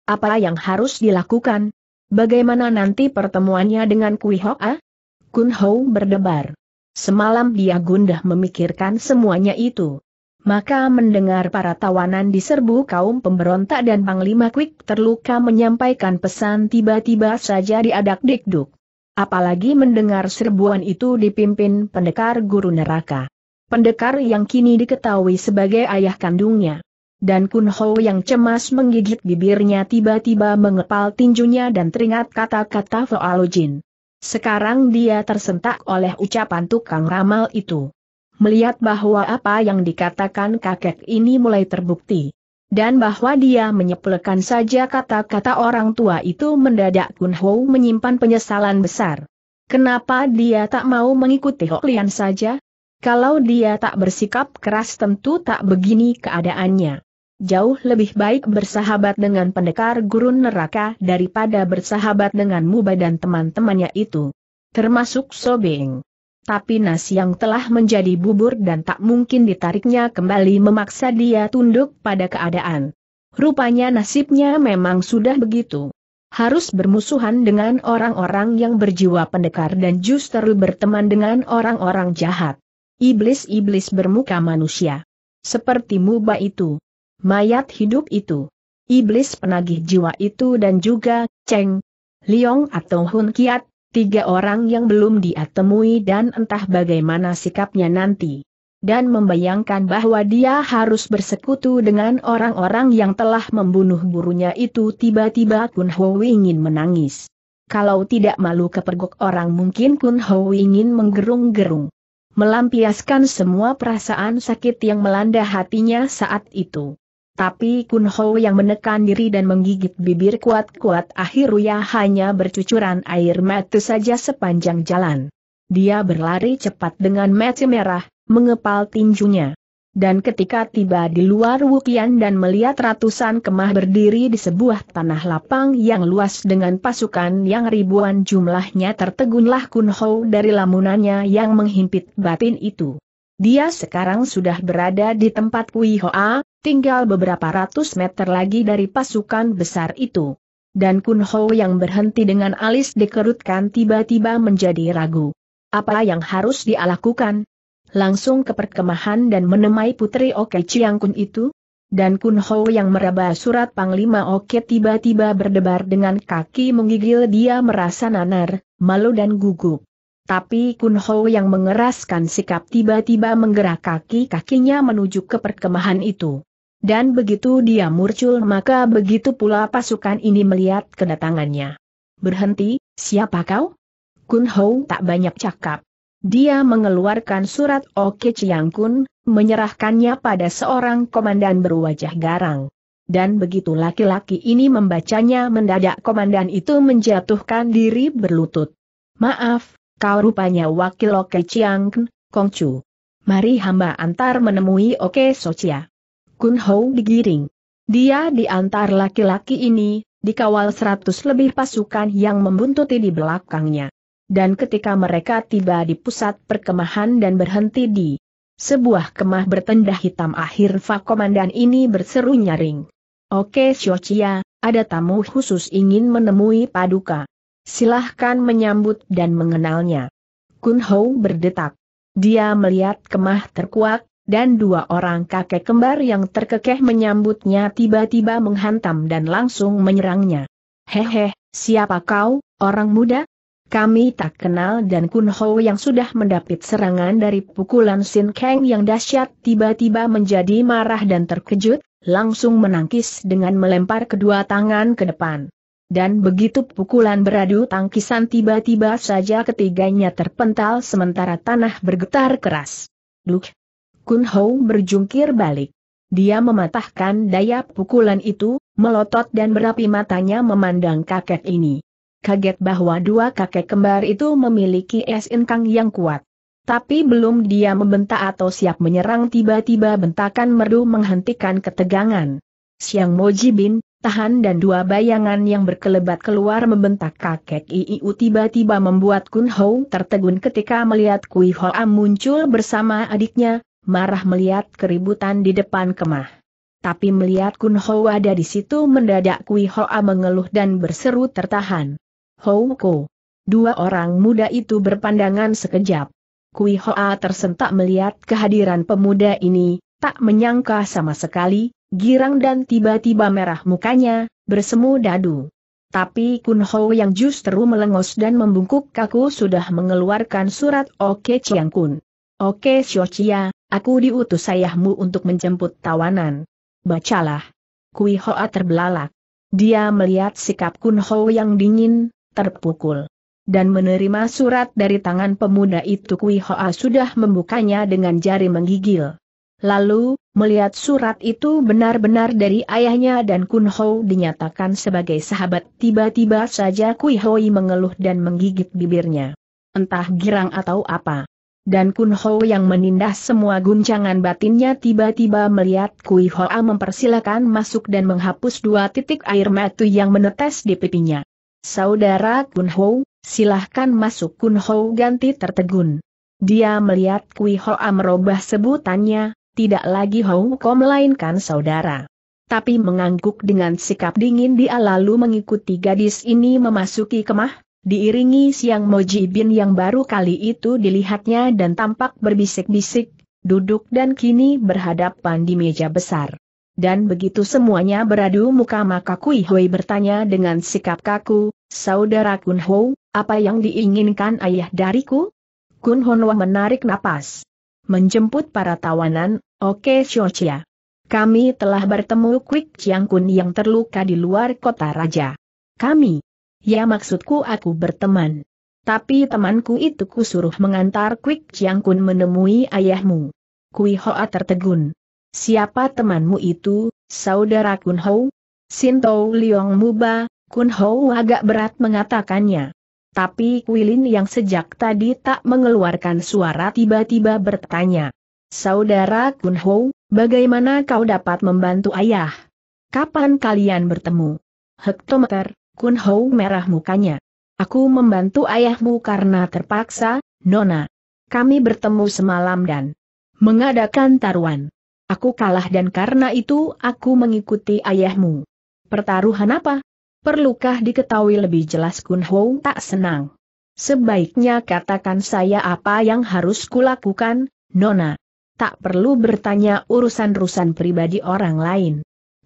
Apa yang harus dilakukan? Bagaimana nanti pertemuannya dengan Kui Hoa? Kun Ho berdebar. Semalam dia gundah memikirkan semuanya itu. Maka mendengar para tawanan diserbu kaum pemberontak dan Panglima Kwik terluka menyampaikan pesan tiba-tiba saja diadak dikduk. Apalagi mendengar serbuan itu dipimpin pendekar guru neraka. Pendekar yang kini diketahui sebagai ayah kandungnya. Dan Kun Ho yang cemas menggigit bibirnya tiba-tiba mengepal tinjunya dan teringat kata-kata Foalojin. Sekarang dia tersentak oleh ucapan tukang ramal itu melihat bahwa apa yang dikatakan kakek ini mulai terbukti. Dan bahwa dia menyepelekan saja kata-kata orang tua itu mendadak Kun Ho menyimpan penyesalan besar. Kenapa dia tak mau mengikuti Hok Lian saja? Kalau dia tak bersikap keras tentu tak begini keadaannya. Jauh lebih baik bersahabat dengan pendekar gurun neraka daripada bersahabat dengan Muba dan teman-temannya itu. Termasuk Sobeng tapi nasi yang telah menjadi bubur dan tak mungkin ditariknya kembali memaksa dia tunduk pada keadaan. Rupanya nasibnya memang sudah begitu. Harus bermusuhan dengan orang-orang yang berjiwa pendekar dan justru berteman dengan orang-orang jahat. Iblis-iblis bermuka manusia. Seperti Muba itu. Mayat hidup itu. Iblis penagih jiwa itu dan juga, Cheng, Liong atau Hun Kiat, tiga orang yang belum dia temui dan entah bagaimana sikapnya nanti. Dan membayangkan bahwa dia harus bersekutu dengan orang-orang yang telah membunuh gurunya itu tiba-tiba Kun Ho ingin menangis. Kalau tidak malu kepergok orang mungkin Kun Ho ingin menggerung-gerung. Melampiaskan semua perasaan sakit yang melanda hatinya saat itu. Tapi Kun Ho yang menekan diri dan menggigit bibir kuat-kuat akhirnya hanya bercucuran air mata saja sepanjang jalan. Dia berlari cepat dengan mata merah, mengepal tinjunya. Dan ketika tiba di luar Wukian dan melihat ratusan kemah berdiri di sebuah tanah lapang yang luas dengan pasukan yang ribuan jumlahnya tertegunlah Kun Ho dari lamunannya yang menghimpit batin itu. Dia sekarang sudah berada di tempat Kui Hoa, tinggal beberapa ratus meter lagi dari pasukan besar itu. Dan Kun Ho yang berhenti dengan alis dikerutkan tiba-tiba menjadi ragu. Apa yang harus dia lakukan? Langsung ke perkemahan dan menemai putri Oke Chiang Kun itu? Dan Kun Ho yang meraba surat Panglima Oke tiba-tiba berdebar dengan kaki menggigil dia merasa nanar, malu dan gugup. Tapi Kun Ho yang mengeraskan sikap tiba-tiba menggerak kaki-kakinya menuju ke perkemahan itu. Dan begitu dia muncul maka begitu pula pasukan ini melihat kedatangannya. Berhenti, siapa kau? Kun Ho tak banyak cakap. Dia mengeluarkan surat Oke Chiang Kun, menyerahkannya pada seorang komandan berwajah garang. Dan begitu laki-laki ini membacanya mendadak komandan itu menjatuhkan diri berlutut. Maaf, kau rupanya wakil Oke Chiang Kongcu. Mari hamba antar menemui Oke Socia. Kun Hou digiring. Dia diantar laki-laki ini, dikawal seratus lebih pasukan yang membuntuti di belakangnya. Dan ketika mereka tiba di pusat perkemahan dan berhenti di sebuah kemah bertenda hitam akhir Fa Komandan ini berseru nyaring. Oke Siocia, ada tamu khusus ingin menemui Paduka. Silahkan menyambut dan mengenalnya. Kun Hou berdetak. Dia melihat kemah terkuak, dan dua orang kakek kembar yang terkekeh menyambutnya tiba-tiba menghantam dan langsung menyerangnya. Hehe, siapa kau, orang muda? Kami tak kenal dan Kun Ho yang sudah mendapit serangan dari pukulan Sin Kang yang dahsyat tiba-tiba menjadi marah dan terkejut, langsung menangkis dengan melempar kedua tangan ke depan. Dan begitu pukulan beradu tangkisan tiba-tiba saja ketiganya terpental sementara tanah bergetar keras. Duk! Kun Ho berjungkir balik. Dia mematahkan daya pukulan itu, melotot dan berapi matanya memandang kakek ini. Kaget bahwa dua kakek kembar itu memiliki es inkang yang kuat. Tapi belum dia membentak atau siap menyerang tiba-tiba bentakan merdu menghentikan ketegangan. Siang Moji Bin, tahan dan dua bayangan yang berkelebat keluar membentak kakek Iiu tiba-tiba membuat Kun Hou tertegun ketika melihat Kui Hoa muncul bersama adiknya, marah melihat keributan di depan kemah. Tapi melihat Kun Hou ada di situ mendadak Kui Hoa mengeluh dan berseru tertahan. Hou Ko. Dua orang muda itu berpandangan sekejap. Kui Hoa tersentak melihat kehadiran pemuda ini, tak menyangka sama sekali, girang dan tiba-tiba merah mukanya, bersemu dadu. Tapi Kun Ho yang justru melengos dan membungkuk kaku sudah mengeluarkan surat Oke Chiang Kun. Oke Xiao aku diutus ayahmu untuk menjemput tawanan. Bacalah. Kui Hoa terbelalak. Dia melihat sikap Kun Ho yang dingin, terpukul. Dan menerima surat dari tangan pemuda itu Kui Hoa sudah membukanya dengan jari menggigil. Lalu, melihat surat itu benar-benar dari ayahnya dan Kun Ho dinyatakan sebagai sahabat, tiba-tiba saja Kui Hoi mengeluh dan menggigit bibirnya. Entah girang atau apa. Dan Kun Ho yang menindas semua guncangan batinnya tiba-tiba melihat Kui Hoa mempersilakan masuk dan menghapus dua titik air mata yang menetes di pipinya. Saudara Kun Ho, silahkan masuk Kun Ho ganti tertegun. Dia melihat Kui Hoa merubah sebutannya, tidak lagi Hong Kong melainkan saudara. Tapi mengangguk dengan sikap dingin dia lalu mengikuti gadis ini memasuki kemah, diiringi siang Moji Bin yang baru kali itu dilihatnya dan tampak berbisik-bisik, duduk dan kini berhadapan di meja besar. Dan begitu semuanya beradu muka maka Kui Hui bertanya dengan sikap kaku, Saudara Kun Ho, apa yang diinginkan ayah dariku? Kun Honwa menarik napas menjemput para tawanan, oke Xiaoxia. Kami telah bertemu Quick Chiang Kun yang terluka di luar kota raja. Kami? Ya maksudku aku berteman. Tapi temanku itu kusuruh mengantar Quick Chiang Kun menemui ayahmu. Kui Hoa tertegun. Siapa temanmu itu, saudara Kun Ho? Sinto Liong Muba, Kun Ho agak berat mengatakannya. Tapi Kuilin yang sejak tadi tak mengeluarkan suara tiba-tiba bertanya. Saudara Kun Ho, bagaimana kau dapat membantu ayah? Kapan kalian bertemu? Hektometer, Kun Ho merah mukanya. Aku membantu ayahmu karena terpaksa, Nona. Kami bertemu semalam dan mengadakan taruhan. Aku kalah dan karena itu aku mengikuti ayahmu. Pertaruhan apa? Perlukah diketahui lebih jelas Kun Ho tak senang? Sebaiknya katakan saya apa yang harus kulakukan, Nona. Tak perlu bertanya urusan-urusan pribadi orang lain.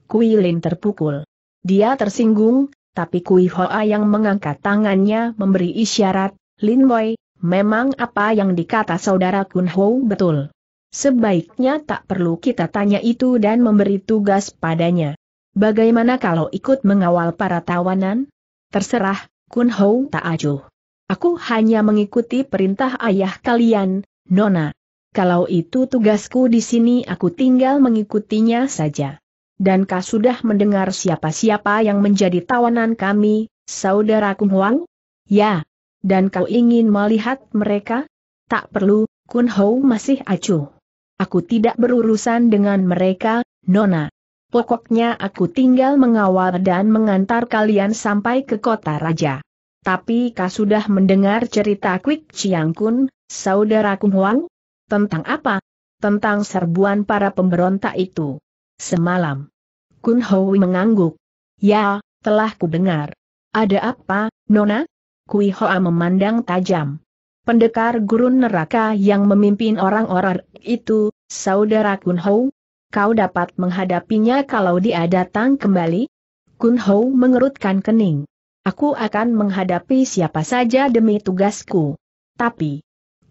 Kui Lin terpukul. Dia tersinggung, tapi Kui Hoa yang mengangkat tangannya memberi isyarat, Lin Boy, memang apa yang dikata saudara Kun Ho betul. Sebaiknya tak perlu kita tanya itu dan memberi tugas padanya. Bagaimana kalau ikut mengawal para tawanan? Terserah, Kun Ho tak acuh. Aku hanya mengikuti perintah ayah kalian, Nona. Kalau itu tugasku di sini aku tinggal mengikutinya saja. Dan kau sudah mendengar siapa-siapa yang menjadi tawanan kami, saudara Kun Huang? Ya. Dan kau ingin melihat mereka? Tak perlu, Kun Hou masih acuh. Aku tidak berurusan dengan mereka, Nona. Pokoknya aku tinggal mengawal dan mengantar kalian sampai ke kota raja. Tapi kau sudah mendengar cerita Kwik Chiang Kun, saudara Kun Huang? Tentang apa? Tentang serbuan para pemberontak itu. Semalam. Kun Hui mengangguk. Ya, telah ku dengar. Ada apa, Nona? Kui Hoa memandang tajam. Pendekar gurun neraka yang memimpin orang-orang itu, saudara Kun Hou, kau dapat menghadapinya kalau dia datang kembali? Kun Hou mengerutkan kening. Aku akan menghadapi siapa saja demi tugasku. Tapi,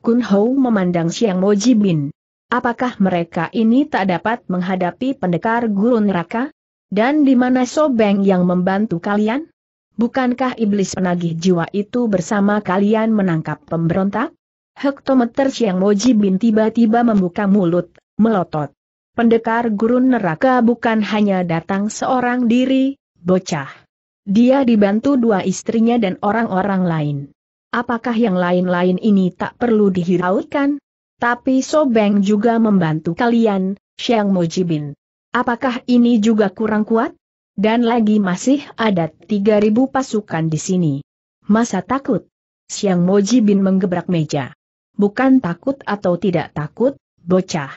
Kun Hou memandang Siang Moji Bin. Apakah mereka ini tak dapat menghadapi pendekar guru neraka? Dan di mana Sobeng yang membantu kalian? Bukankah iblis penagih jiwa itu bersama kalian menangkap pemberontak? Hektometer Siang Moji Bin tiba-tiba membuka mulut, melotot. Pendekar gurun neraka bukan hanya datang seorang diri, bocah. Dia dibantu dua istrinya dan orang-orang lain. Apakah yang lain-lain ini tak perlu dihiraukan? Tapi Sobeng juga membantu kalian, Xiang Mojibin. Apakah ini juga kurang kuat? Dan lagi masih ada 3.000 pasukan di sini. Masa takut? Xiang Mojibin menggebrak meja. Bukan takut atau tidak takut, bocah.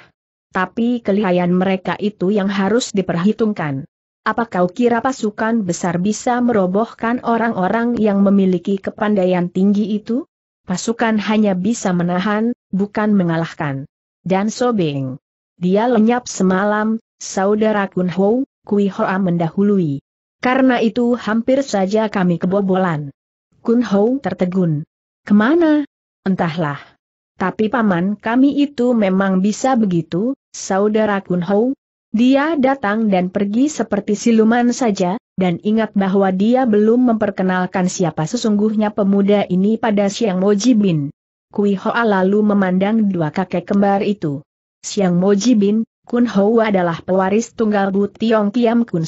Tapi kelihayan mereka itu yang harus diperhitungkan. Apa kau kira pasukan besar bisa merobohkan orang-orang yang memiliki kepandaian tinggi itu? Pasukan hanya bisa menahan, bukan mengalahkan. Dan Sobeng. Dia lenyap semalam, saudara Kun Ho, Kui Hoa mendahului. Karena itu hampir saja kami kebobolan. Kun Ho tertegun. Ke mana? Entahlah. Tapi paman kami itu memang bisa begitu, saudara Kun Ho. Dia datang dan pergi seperti siluman saja, dan ingat bahwa dia belum memperkenalkan siapa sesungguhnya pemuda ini pada Siang Moji Bin. Kui lalu memandang dua kakek kembar itu. Siang Moji Bin, Kun Ho adalah pewaris tunggal Bu Tiong Kiam Kun.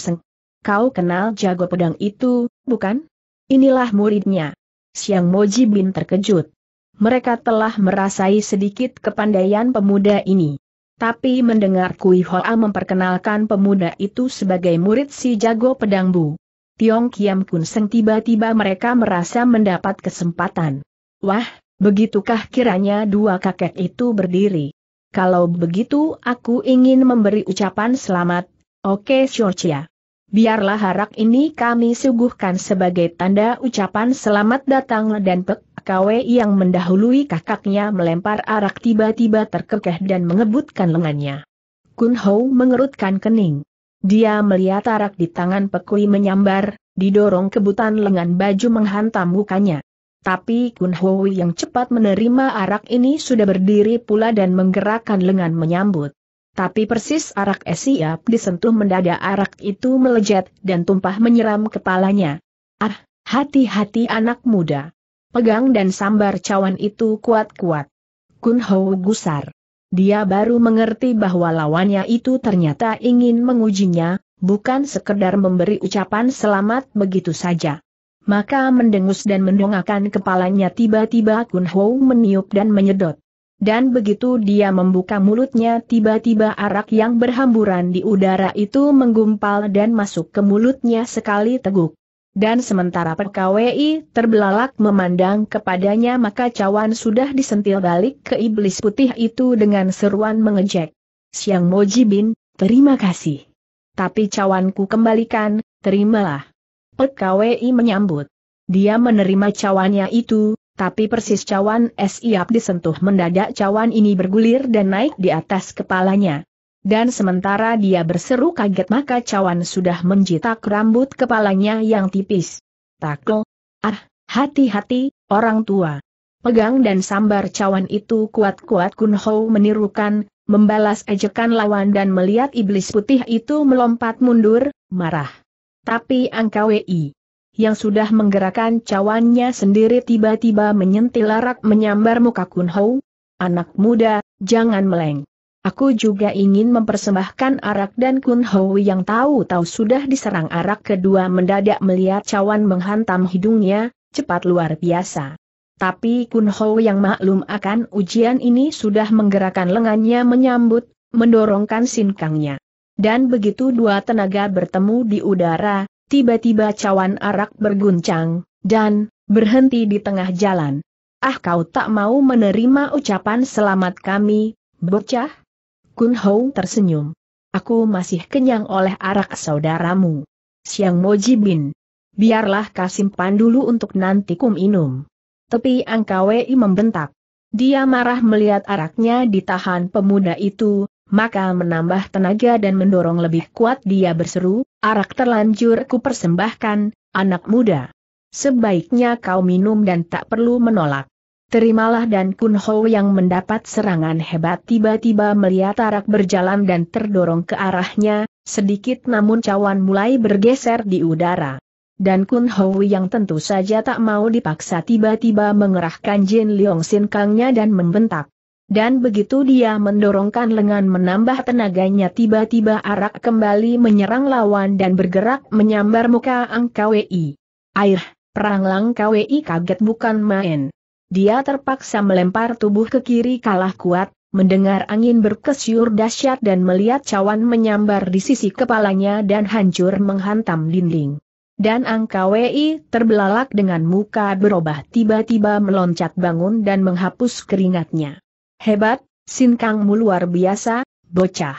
Kau kenal jago pedang itu, bukan? Inilah muridnya. Siang Moji Bin terkejut mereka telah merasai sedikit kepandaian pemuda ini. Tapi mendengar Kui Hoa memperkenalkan pemuda itu sebagai murid si jago pedang Bu. Tiong Kiam Kun Seng tiba-tiba mereka merasa mendapat kesempatan. Wah, begitukah kiranya dua kakek itu berdiri? Kalau begitu aku ingin memberi ucapan selamat, oke Xiao Biarlah harak ini kami suguhkan sebagai tanda ucapan selamat datang dan pek KW yang mendahului kakaknya melempar arak tiba-tiba terkekeh dan mengebutkan lengannya. Kun Ho mengerutkan kening. Dia melihat arak di tangan Pekui menyambar, didorong kebutan lengan baju menghantam mukanya. Tapi Kun Ho yang cepat menerima arak ini sudah berdiri pula dan menggerakkan lengan menyambut. Tapi persis arak esiap disentuh mendadak arak itu melejat dan tumpah menyeram kepalanya. Ah, hati-hati anak muda. Pegang dan sambar cawan itu kuat-kuat. Kun Ho gusar. Dia baru mengerti bahwa lawannya itu ternyata ingin mengujinya, bukan sekedar memberi ucapan selamat begitu saja. Maka mendengus dan mendongakkan kepalanya tiba-tiba Kun Ho meniup dan menyedot. Dan begitu dia membuka mulutnya tiba-tiba arak yang berhamburan di udara itu menggumpal dan masuk ke mulutnya sekali teguk. Dan sementara PKWI terbelalak memandang kepadanya maka cawan sudah disentil balik ke iblis putih itu dengan seruan mengejek. Siang Moji Bin, terima kasih. Tapi cawanku kembalikan, terimalah. PKWI menyambut. Dia menerima cawannya itu, tapi persis cawan es iap disentuh mendadak cawan ini bergulir dan naik di atas kepalanya. Dan sementara dia berseru kaget maka cawan sudah menjitak rambut kepalanya yang tipis. Takel. Ah, hati-hati, orang tua. Pegang dan sambar cawan itu kuat-kuat Kun Ho menirukan, membalas ejekan lawan dan melihat iblis putih itu melompat mundur, marah. Tapi angka WI yang sudah menggerakkan cawannya sendiri tiba-tiba menyentil larak menyambar muka Kun Ho. Anak muda, jangan meleng. Aku juga ingin mempersembahkan arak dan Kun Ho yang tahu-tahu sudah diserang arak kedua mendadak melihat cawan menghantam hidungnya, cepat luar biasa. Tapi Kun Ho yang maklum akan ujian ini sudah menggerakkan lengannya menyambut, mendorongkan sinkangnya. Dan begitu dua tenaga bertemu di udara, tiba-tiba cawan arak berguncang, dan, berhenti di tengah jalan. Ah kau tak mau menerima ucapan selamat kami, bocah? Kun Hou tersenyum. Aku masih kenyang oleh arak saudaramu. Siang Moji Bin. Biarlah kasimpan dulu untuk nanti kum minum. Tapi Angkawei membentak. Dia marah melihat araknya ditahan pemuda itu, maka menambah tenaga dan mendorong lebih kuat dia berseru, arak terlanjur ku persembahkan, anak muda. Sebaiknya kau minum dan tak perlu menolak. Terimalah dan Kun Ho yang mendapat serangan hebat tiba-tiba melihat arak berjalan dan terdorong ke arahnya, sedikit namun cawan mulai bergeser di udara. Dan Kun Ho yang tentu saja tak mau dipaksa tiba-tiba mengerahkan Jin Leong Sin Kangnya dan membentak. Dan begitu dia mendorongkan lengan menambah tenaganya tiba-tiba arak kembali menyerang lawan dan bergerak menyambar muka Ang KWI. Air, perang Lang KWI kaget bukan main. Dia terpaksa melempar tubuh ke kiri kalah kuat, mendengar angin berkesyur dahsyat dan melihat cawan menyambar di sisi kepalanya dan hancur menghantam dinding. Dan Angka WI terbelalak dengan muka berubah tiba-tiba meloncat bangun dan menghapus keringatnya. Hebat, sinkangmu luar biasa, bocah.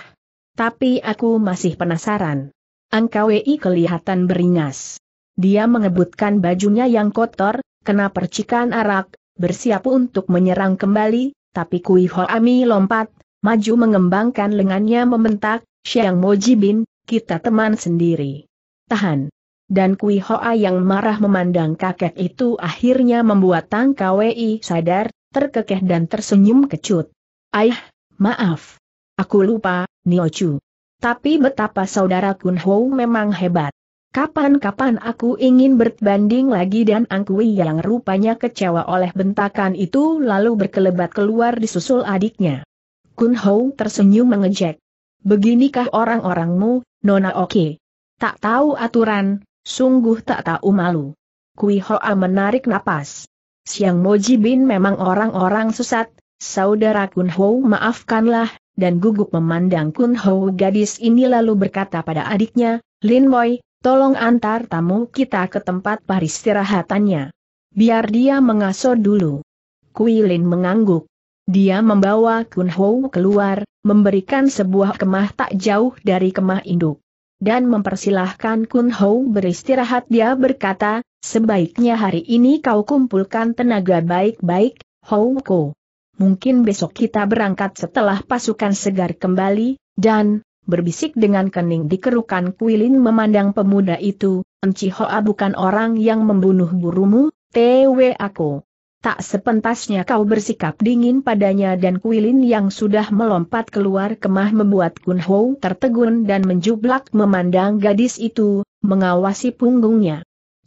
Tapi aku masih penasaran. Angka WI kelihatan beringas. Dia mengebutkan bajunya yang kotor, kena percikan arak, bersiap untuk menyerang kembali, tapi Kui Hoami lompat, maju mengembangkan lengannya membentak, Xiang Moji Bin, kita teman sendiri. Tahan. Dan Kui Hoa yang marah memandang kakek itu akhirnya membuat Tang KWI sadar, terkekeh dan tersenyum kecut. Aih, maaf. Aku lupa, Niochu. Tapi betapa saudara Kun Ho memang hebat. Kapan-kapan aku ingin berbanding lagi dan Angkui yang rupanya kecewa oleh bentakan itu lalu berkelebat keluar disusul adiknya. Kun Hou tersenyum mengejek. Beginikah orang-orangmu, Nona Oke? Tak tahu aturan, sungguh tak tahu malu. Kui Hoa menarik napas. Siang Moji Bin memang orang-orang susat, saudara Kun Hou maafkanlah, dan gugup memandang Kun Hou gadis ini lalu berkata pada adiknya, Lin Boy, Tolong antar tamu kita ke tempat peristirahatannya. Biar dia mengasuh dulu. Kuilin mengangguk. Dia membawa Kun Ho keluar, memberikan sebuah kemah tak jauh dari kemah induk. Dan mempersilahkan Kun Ho beristirahat dia berkata, sebaiknya hari ini kau kumpulkan tenaga baik-baik, Ho Ko. Mungkin besok kita berangkat setelah pasukan segar kembali, dan, berbisik dengan kening dikerukan Kuilin memandang pemuda itu, Enci Hoa bukan orang yang membunuh burumu, TW aku. Tak sepentasnya kau bersikap dingin padanya dan Kuilin yang sudah melompat keluar kemah membuat Kun Ho tertegun dan menjublak memandang gadis itu, mengawasi punggungnya.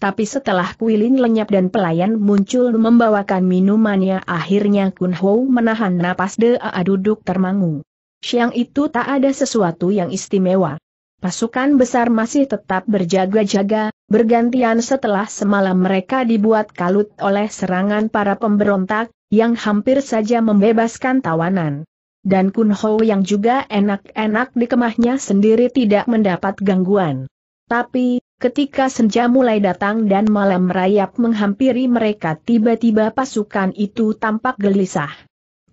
Tapi setelah Kuilin lenyap dan pelayan muncul membawakan minumannya akhirnya Kun Ho menahan napas Dea duduk termangu. Siang itu tak ada sesuatu yang istimewa. Pasukan besar masih tetap berjaga-jaga, bergantian setelah semalam mereka dibuat kalut oleh serangan para pemberontak, yang hampir saja membebaskan tawanan. Dan Kun Ho yang juga enak-enak di kemahnya sendiri tidak mendapat gangguan. Tapi, ketika senja mulai datang dan malam merayap menghampiri mereka tiba-tiba pasukan itu tampak gelisah.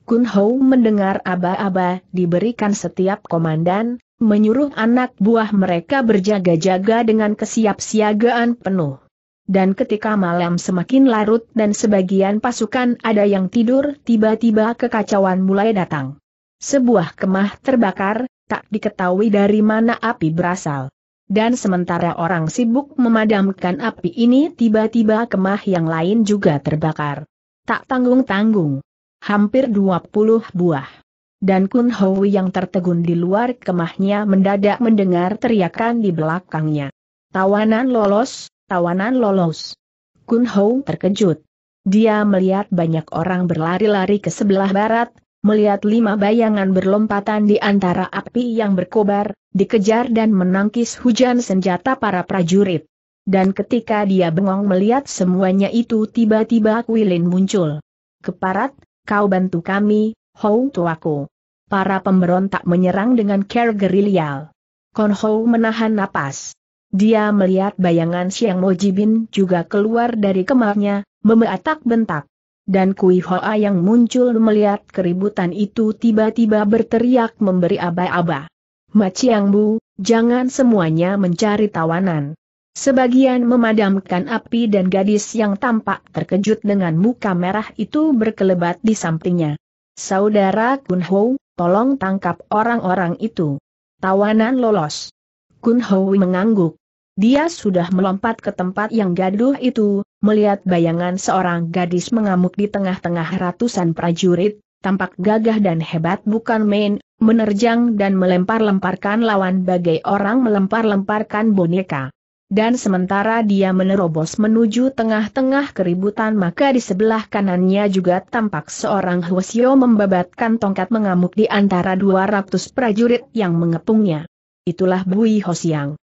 Kun Ho mendengar aba-aba diberikan setiap komandan, menyuruh anak buah mereka berjaga-jaga dengan kesiapsiagaan penuh. Dan ketika malam semakin larut dan sebagian pasukan ada yang tidur, tiba-tiba kekacauan mulai datang. Sebuah kemah terbakar, tak diketahui dari mana api berasal. Dan sementara orang sibuk memadamkan api ini tiba-tiba kemah yang lain juga terbakar. Tak tanggung-tanggung hampir 20 buah. Dan Kun Ho yang tertegun di luar kemahnya mendadak mendengar teriakan di belakangnya. Tawanan lolos, tawanan lolos. Kun Ho terkejut. Dia melihat banyak orang berlari-lari ke sebelah barat, melihat lima bayangan berlompatan di antara api yang berkobar, dikejar dan menangkis hujan senjata para prajurit. Dan ketika dia bengong melihat semuanya itu tiba-tiba Kuilin muncul. Keparat, kau bantu kami, Hou tuaku. Para pemberontak menyerang dengan care gerilial. Kon Hou menahan napas. Dia melihat bayangan Siang Mojibin juga keluar dari kemarnya, memeatak bentak. Dan Kui Hoa yang muncul melihat keributan itu tiba-tiba berteriak memberi aba-aba. Maciang Bu, jangan semuanya mencari tawanan. Sebagian memadamkan api dan gadis yang tampak terkejut dengan muka merah itu berkelebat di sampingnya. Saudara Kun Ho, tolong tangkap orang-orang itu. Tawanan lolos. Kun Ho mengangguk. Dia sudah melompat ke tempat yang gaduh itu, melihat bayangan seorang gadis mengamuk di tengah-tengah ratusan prajurit, tampak gagah dan hebat bukan main, menerjang dan melempar-lemparkan lawan bagai orang melempar-lemparkan boneka dan sementara dia menerobos menuju tengah-tengah keributan maka di sebelah kanannya juga tampak seorang Hwasyo membabatkan tongkat mengamuk di antara 200 prajurit yang mengepungnya. Itulah Bui Hosiang.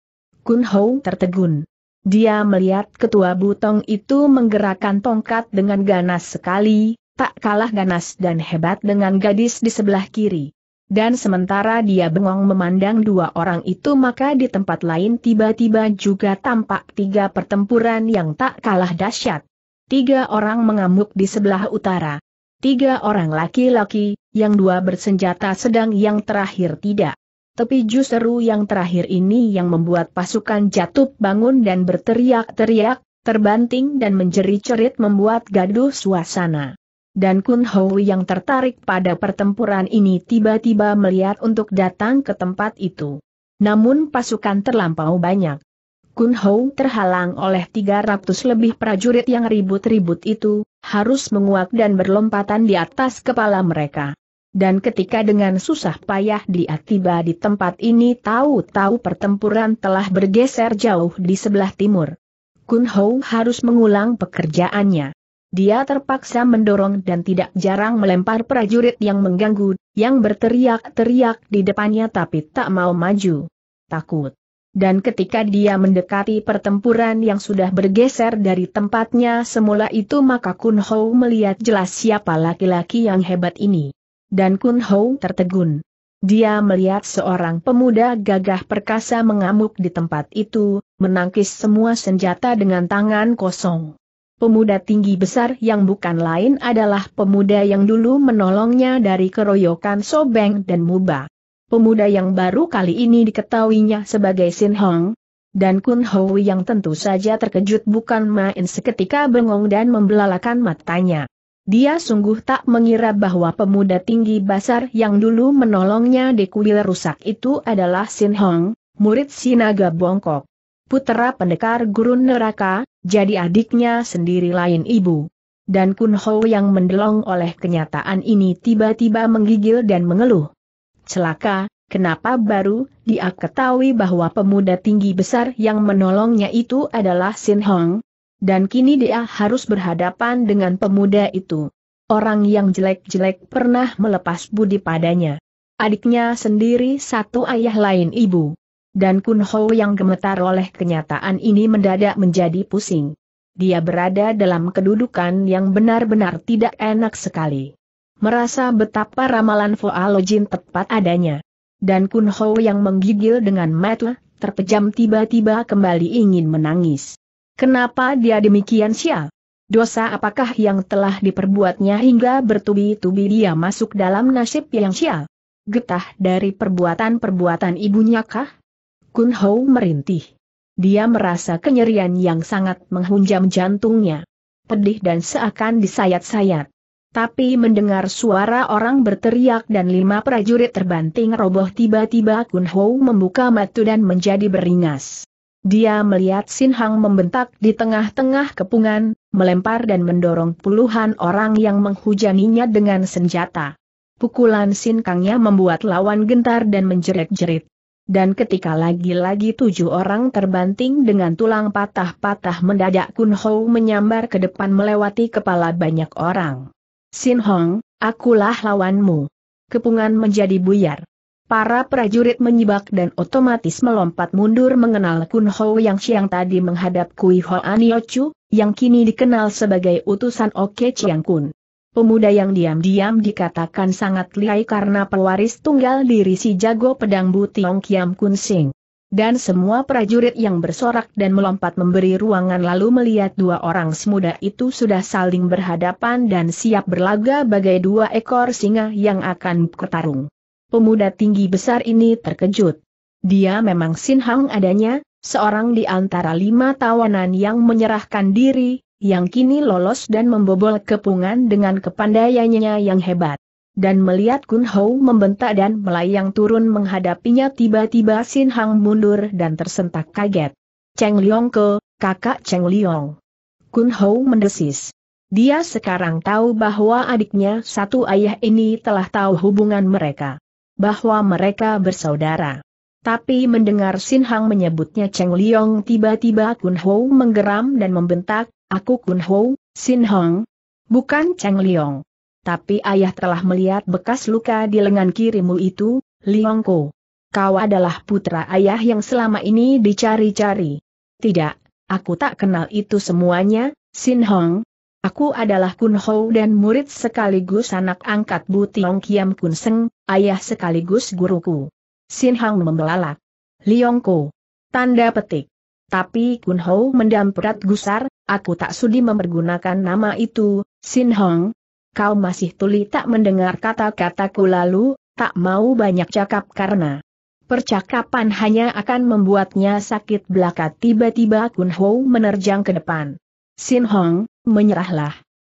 Kun Hou tertegun. Dia melihat ketua butong itu menggerakkan tongkat dengan ganas sekali, tak kalah ganas dan hebat dengan gadis di sebelah kiri. Dan sementara dia bengong memandang dua orang itu maka di tempat lain tiba-tiba juga tampak tiga pertempuran yang tak kalah dahsyat. Tiga orang mengamuk di sebelah utara. Tiga orang laki-laki, yang dua bersenjata sedang yang terakhir tidak. Tapi justru yang terakhir ini yang membuat pasukan jatuh bangun dan berteriak-teriak, terbanting dan menjerit-jerit membuat gaduh suasana dan Kun Hou yang tertarik pada pertempuran ini tiba-tiba melihat untuk datang ke tempat itu. Namun pasukan terlampau banyak. Kun Hou terhalang oleh 300 lebih prajurit yang ribut-ribut itu, harus menguak dan berlompatan di atas kepala mereka. Dan ketika dengan susah payah dia tiba di tempat ini tahu-tahu pertempuran telah bergeser jauh di sebelah timur. Kun Hou harus mengulang pekerjaannya. Dia terpaksa mendorong dan tidak jarang melempar prajurit yang mengganggu, yang berteriak-teriak di depannya tapi tak mau maju. Takut. Dan ketika dia mendekati pertempuran yang sudah bergeser dari tempatnya semula itu maka Kun Hou melihat jelas siapa laki-laki yang hebat ini. Dan Kun Hou tertegun. Dia melihat seorang pemuda gagah perkasa mengamuk di tempat itu, menangkis semua senjata dengan tangan kosong. Pemuda tinggi besar yang bukan lain adalah pemuda yang dulu menolongnya dari keroyokan Sobeng dan Muba. Pemuda yang baru kali ini diketahuinya sebagai Sin Hong, dan Kun Hou yang tentu saja terkejut bukan main seketika bengong dan membelalakan matanya. Dia sungguh tak mengira bahwa pemuda tinggi besar yang dulu menolongnya di kuil rusak itu adalah Sin Hong, murid Sinaga Bongkok. Putera pendekar guru neraka, jadi adiknya sendiri lain ibu. Dan Kun Ho yang mendelong oleh kenyataan ini tiba-tiba menggigil dan mengeluh. Celaka, kenapa baru dia ketahui bahwa pemuda tinggi besar yang menolongnya itu adalah Sin Hong? Dan kini dia harus berhadapan dengan pemuda itu. Orang yang jelek-jelek pernah melepas budi padanya. Adiknya sendiri satu ayah lain ibu dan Kun Ho yang gemetar oleh kenyataan ini mendadak menjadi pusing. Dia berada dalam kedudukan yang benar-benar tidak enak sekali. Merasa betapa ramalan Foalojin tepat adanya. Dan Kun Ho yang menggigil dengan mata, terpejam tiba-tiba kembali ingin menangis. Kenapa dia demikian sial? Dosa apakah yang telah diperbuatnya hingga bertubi-tubi dia masuk dalam nasib yang sial? Getah dari perbuatan-perbuatan ibunya kah? Kun Hou merintih. Dia merasa kenyerian yang sangat menghunjam jantungnya. Pedih dan seakan disayat-sayat. Tapi mendengar suara orang berteriak dan lima prajurit terbanting roboh tiba-tiba Kun Hou membuka mata dan menjadi beringas. Dia melihat Sin Hang membentak di tengah-tengah kepungan, melempar dan mendorong puluhan orang yang menghujaninya dengan senjata. Pukulan Sin Kangnya membuat lawan gentar dan menjerit-jerit dan ketika lagi-lagi tujuh orang terbanting dengan tulang patah-patah mendadak Kun Hou menyambar ke depan melewati kepala banyak orang. Sin Hong, akulah lawanmu. Kepungan menjadi buyar. Para prajurit menyibak dan otomatis melompat mundur mengenal Kun Ho yang siang tadi menghadap Kui Ho Aniochu, yang kini dikenal sebagai utusan Oke Chiang Kun. Pemuda yang diam-diam dikatakan sangat lihai karena pewaris tunggal diri si jago pedang Butiong Kiam Kun Sing. Dan semua prajurit yang bersorak dan melompat memberi ruangan lalu melihat dua orang semuda itu sudah saling berhadapan dan siap berlaga bagai dua ekor singa yang akan bertarung. Pemuda tinggi besar ini terkejut. Dia memang Sin Hang adanya, seorang di antara lima tawanan yang menyerahkan diri, yang kini lolos dan membobol kepungan dengan kepandaiannya yang hebat. Dan melihat Kun Ho membentak dan melayang turun menghadapinya tiba-tiba Sin Hang mundur dan tersentak kaget. Cheng Liong ke, kakak Cheng Liong. Kun Ho mendesis. Dia sekarang tahu bahwa adiknya satu ayah ini telah tahu hubungan mereka. Bahwa mereka bersaudara. Tapi mendengar Sin Hang menyebutnya Cheng Liong tiba-tiba Kun Ho menggeram dan membentak, aku Kun Ho, Sin Hang. Bukan Cheng Liong. Tapi ayah telah melihat bekas luka di lengan kirimu itu, Liong Ko. Kau adalah putra ayah yang selama ini dicari-cari. Tidak, aku tak kenal itu semuanya, Sin Hong. Aku adalah Kun Ho dan murid sekaligus anak angkat Bu Tiong Kiam Kun Seng, ayah sekaligus guruku. Sin Hang membelalak. Liongko. Tanda petik. Tapi Kun Ho mendamperat gusar, aku tak sudi mempergunakan nama itu, Sin Hong. Kau masih tuli tak mendengar kata-kataku lalu, tak mau banyak cakap karena percakapan hanya akan membuatnya sakit belaka tiba-tiba Kun Ho menerjang ke depan. Sin Hong, menyerahlah.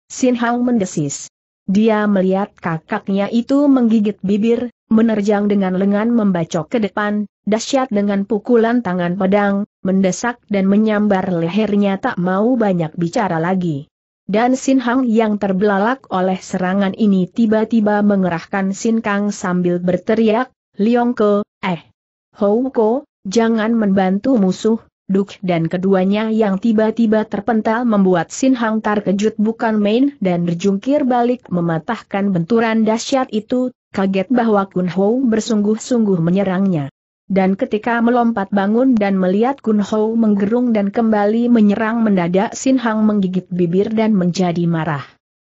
Sin Hong mendesis. Dia melihat kakaknya itu menggigit bibir, menerjang dengan lengan membacok ke depan, dahsyat dengan pukulan tangan pedang, mendesak dan menyambar lehernya tak mau banyak bicara lagi. Dan Sin Hang yang terbelalak oleh serangan ini tiba-tiba mengerahkan Sin Kang sambil berteriak, Liong Ke, eh, Hou Ko, jangan membantu musuh, Duk dan keduanya yang tiba-tiba terpental membuat Sin Hang terkejut bukan main dan berjungkir balik mematahkan benturan dahsyat itu, kaget bahwa Kun Ho bersungguh-sungguh menyerangnya. Dan ketika melompat bangun dan melihat Kun Ho menggerung dan kembali menyerang mendadak Sin Hang menggigit bibir dan menjadi marah.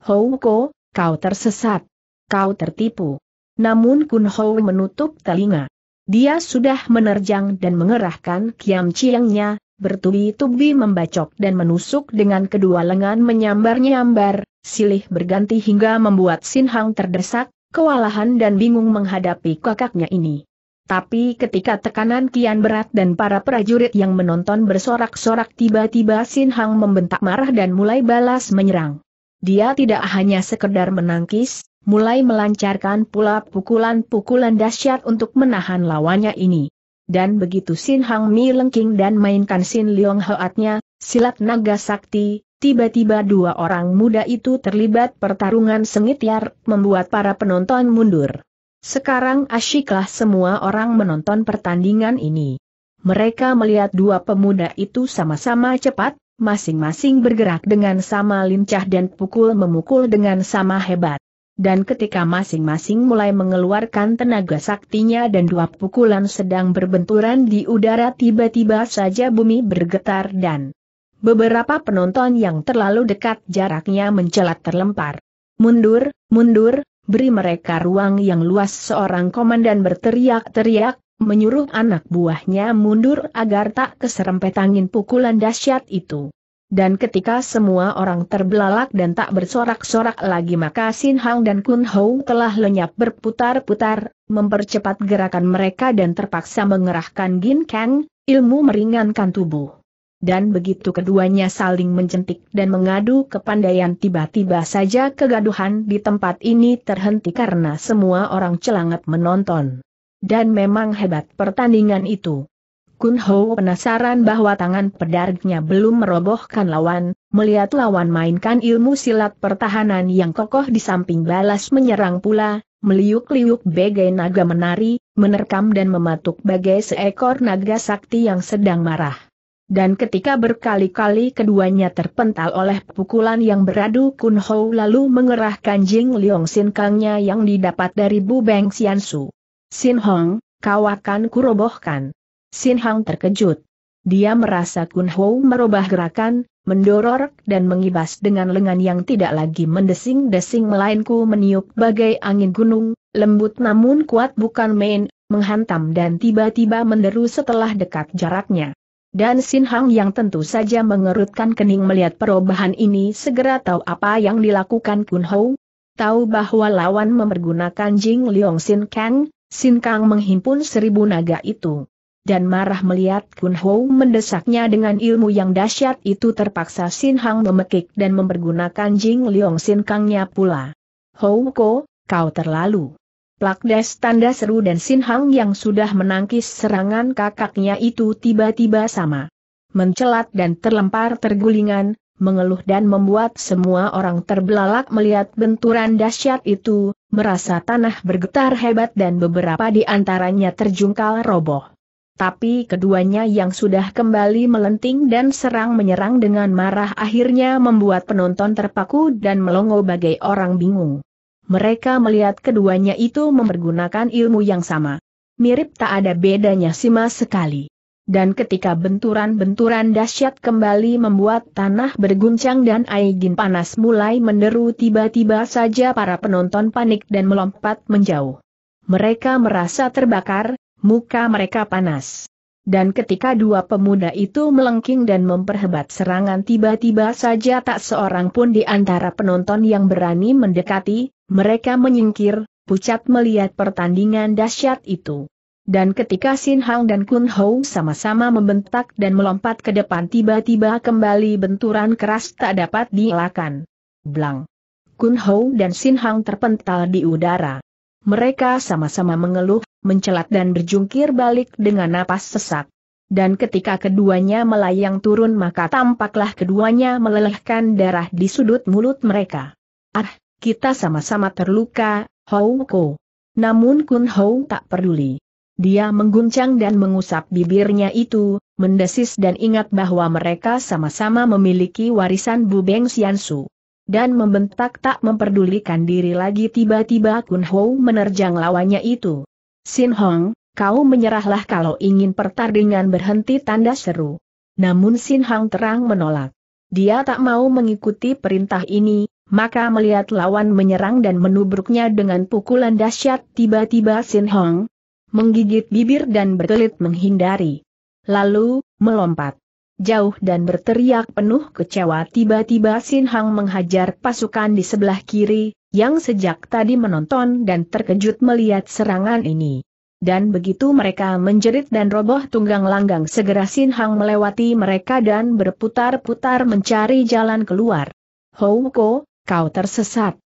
Ho Ko, kau tersesat. Kau tertipu. Namun Kun Ho menutup telinga. Dia sudah menerjang dan mengerahkan kiam ciangnya, bertubi-tubi membacok dan menusuk dengan kedua lengan menyambar-nyambar, silih berganti hingga membuat Sin Hang terdesak, kewalahan dan bingung menghadapi kakaknya ini. Tapi ketika tekanan kian berat dan para prajurit yang menonton bersorak-sorak tiba-tiba Sin Hang membentak marah dan mulai balas menyerang. Dia tidak hanya sekedar menangkis, mulai melancarkan pula pukulan-pukulan dahsyat untuk menahan lawannya ini. Dan begitu Sin Hang Mi lengking dan mainkan Sin Leong Hoatnya, silat naga sakti, tiba-tiba dua orang muda itu terlibat pertarungan sengit yar, membuat para penonton mundur. Sekarang asyiklah semua orang menonton pertandingan ini. Mereka melihat dua pemuda itu sama-sama cepat, masing-masing bergerak dengan sama lincah dan pukul memukul dengan sama hebat dan ketika masing-masing mulai mengeluarkan tenaga saktinya dan dua pukulan sedang berbenturan di udara tiba-tiba saja bumi bergetar dan beberapa penonton yang terlalu dekat jaraknya mencelat terlempar. Mundur, mundur, beri mereka ruang yang luas seorang komandan berteriak-teriak, menyuruh anak buahnya mundur agar tak keserempet angin pukulan dahsyat itu. Dan ketika semua orang terbelalak dan tak bersorak-sorak lagi maka Sin Hang dan Kun Hou telah lenyap berputar-putar, mempercepat gerakan mereka dan terpaksa mengerahkan Gin Kang, ilmu meringankan tubuh. Dan begitu keduanya saling mencentik dan mengadu kepandaian tiba-tiba saja kegaduhan di tempat ini terhenti karena semua orang celangat menonton. Dan memang hebat pertandingan itu. Kun Ho penasaran bahwa tangan pedangnya belum merobohkan lawan, melihat lawan mainkan ilmu silat pertahanan yang kokoh di samping balas menyerang pula, meliuk-liuk bagai naga menari, menerkam dan mematuk bagai seekor naga sakti yang sedang marah. Dan ketika berkali-kali keduanya terpental oleh pukulan yang beradu Kun Ho lalu mengerahkan Jing Leong Sin Kangnya yang didapat dari Bu Beng Sian Su. Sin Hong, kau akan kurobohkan. Sin Hong terkejut. Dia merasa Kun Ho merubah gerakan, mendoror dan mengibas dengan lengan yang tidak lagi mendesing-desing melainku meniup bagai angin gunung, lembut namun kuat bukan main, menghantam dan tiba-tiba menderu setelah dekat jaraknya. Dan Sin Hang yang tentu saja mengerutkan kening melihat perubahan ini segera tahu apa yang dilakukan Kun Ho. Tahu bahwa lawan mempergunakan Jing Leong Sin Kang, Sin Kang menghimpun seribu naga itu. Dan marah melihat Kun Ho mendesaknya dengan ilmu yang dahsyat itu terpaksa Sin Hang memekik dan mempergunakan Jing Leong Sin Kangnya pula. Ho Ko, kau terlalu. Plakdes tanda seru dan Sin Hang yang sudah menangkis serangan kakaknya itu tiba-tiba sama. Mencelat dan terlempar tergulingan, mengeluh dan membuat semua orang terbelalak melihat benturan dahsyat itu, merasa tanah bergetar hebat dan beberapa di antaranya terjungkal roboh. Tapi keduanya yang sudah kembali melenting dan serang menyerang dengan marah akhirnya membuat penonton terpaku dan melongo bagai orang bingung. Mereka melihat keduanya itu mempergunakan ilmu yang sama. Mirip tak ada bedanya sima sekali. Dan ketika benturan-benturan dahsyat kembali membuat tanah berguncang dan aigin panas mulai menderu tiba-tiba saja para penonton panik dan melompat menjauh. Mereka merasa terbakar, muka mereka panas. Dan ketika dua pemuda itu melengking dan memperhebat serangan tiba-tiba saja tak seorang pun di antara penonton yang berani mendekati, mereka menyingkir, pucat melihat pertandingan dahsyat itu. Dan ketika Sin Hang dan Kun Ho sama-sama membentak dan melompat ke depan tiba-tiba kembali benturan keras tak dapat dielakkan. Blang. Kun Ho dan Sin Hang terpental di udara. Mereka sama-sama mengeluh, mencelat dan berjungkir balik dengan napas sesak. Dan ketika keduanya melayang turun maka tampaklah keduanya melelehkan darah di sudut mulut mereka. Ah, kita sama-sama terluka, Hou Ko. Namun Kun Hou tak peduli. Dia mengguncang dan mengusap bibirnya itu, mendesis dan ingat bahwa mereka sama-sama memiliki warisan Bu Beng Siansu. Dan membentak tak memperdulikan diri lagi tiba-tiba Kun Hou menerjang lawannya itu. Sin Hong, kau menyerahlah kalau ingin pertandingan berhenti tanda seru. Namun Sin Hong terang menolak. Dia tak mau mengikuti perintah ini, maka melihat lawan menyerang dan menubruknya dengan pukulan dahsyat tiba-tiba Sin Hong menggigit bibir dan berkelit menghindari. Lalu, melompat jauh dan berteriak penuh kecewa tiba-tiba Sin Hong menghajar pasukan di sebelah kiri, yang sejak tadi menonton dan terkejut melihat serangan ini. Dan begitu mereka menjerit dan roboh tunggang langgang segera Sin Hong melewati mereka dan berputar-putar mencari jalan keluar. Houko, kau tersesat.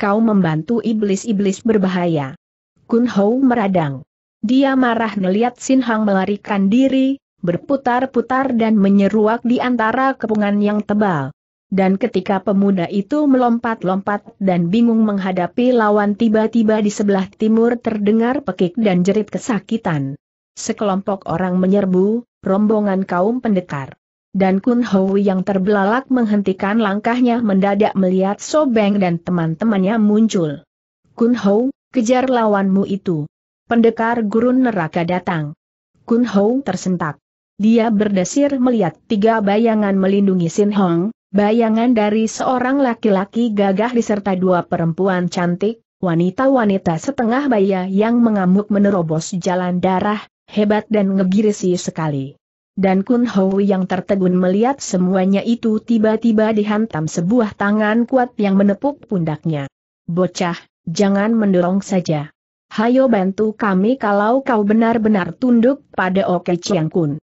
Kau membantu iblis-iblis berbahaya. Kun Ho meradang. Dia marah melihat Sin Hang melarikan diri, berputar-putar dan menyeruak di antara kepungan yang tebal. Dan ketika pemuda itu melompat-lompat dan bingung menghadapi lawan tiba-tiba di sebelah timur terdengar pekik dan jerit kesakitan. Sekelompok orang menyerbu, rombongan kaum pendekar dan Kun Ho yang terbelalak menghentikan langkahnya mendadak melihat So Beng dan teman-temannya muncul. Kun Ho, kejar lawanmu itu. Pendekar gurun neraka datang. Kun Ho tersentak. Dia berdesir melihat tiga bayangan melindungi Sin Hong, bayangan dari seorang laki-laki gagah diserta dua perempuan cantik, wanita-wanita setengah baya yang mengamuk menerobos jalan darah, hebat dan ngegirisi sekali dan Kun Ho yang tertegun melihat semuanya itu tiba-tiba dihantam sebuah tangan kuat yang menepuk pundaknya. Bocah, jangan mendorong saja. Hayo bantu kami kalau kau benar-benar tunduk pada Oke Chiang Kun.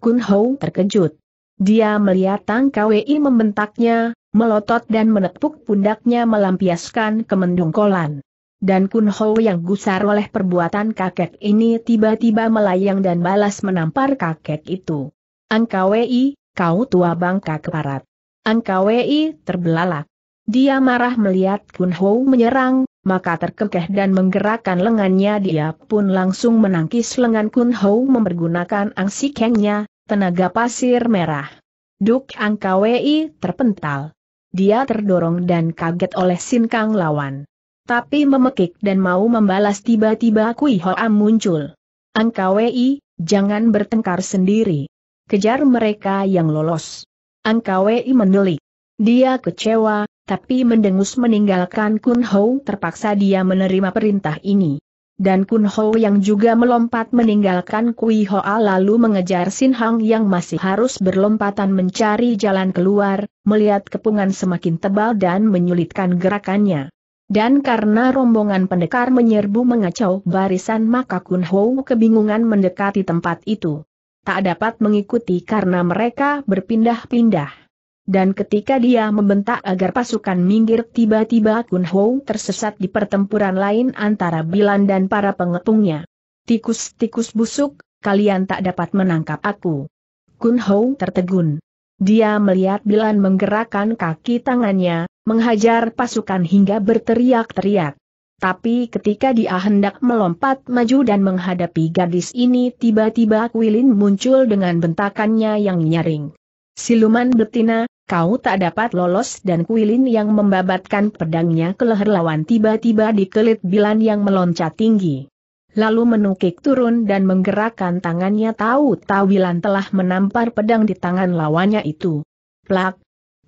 Kun Ho terkejut. Dia melihat Tang KWI membentaknya, melotot dan menepuk pundaknya melampiaskan kemendungkolan dan Kun Ho yang gusar oleh perbuatan kakek ini tiba-tiba melayang dan balas menampar kakek itu. Angka Wei, kau tua bangka keparat. Angka Wei terbelalak. Dia marah melihat Kun Ho menyerang, maka terkekeh dan menggerakkan lengannya dia pun langsung menangkis lengan Kun Ho mempergunakan angsi kengnya, tenaga pasir merah. Duk Angka WI terpental. Dia terdorong dan kaget oleh Sin Kang lawan. Tapi memekik dan mau membalas tiba-tiba Kui Hoa muncul. Angka WI, jangan bertengkar sendiri. Kejar mereka yang lolos. Angka WI mendelik. Dia kecewa, tapi mendengus meninggalkan Kun Ho terpaksa dia menerima perintah ini dan Kun Ho yang juga melompat meninggalkan Kui Hoa lalu mengejar Sin Hang yang masih harus berlompatan mencari jalan keluar, melihat kepungan semakin tebal dan menyulitkan gerakannya. Dan karena rombongan pendekar menyerbu mengacau barisan maka Kun Ho kebingungan mendekati tempat itu. Tak dapat mengikuti karena mereka berpindah-pindah dan ketika dia membentak agar pasukan minggir tiba-tiba Kun Ho tersesat di pertempuran lain antara Bilan dan para pengepungnya. Tikus-tikus busuk, kalian tak dapat menangkap aku. Kun Ho tertegun. Dia melihat Bilan menggerakkan kaki tangannya, menghajar pasukan hingga berteriak-teriak. Tapi ketika dia hendak melompat maju dan menghadapi gadis ini tiba-tiba Quilin muncul dengan bentakannya yang nyaring. Siluman betina, kau tak dapat lolos dan Kuilin yang membabatkan pedangnya ke leher lawan tiba-tiba dikelit Bilan yang meloncat tinggi. Lalu menukik turun dan menggerakkan tangannya tahu Tawilan telah menampar pedang di tangan lawannya itu. Plak!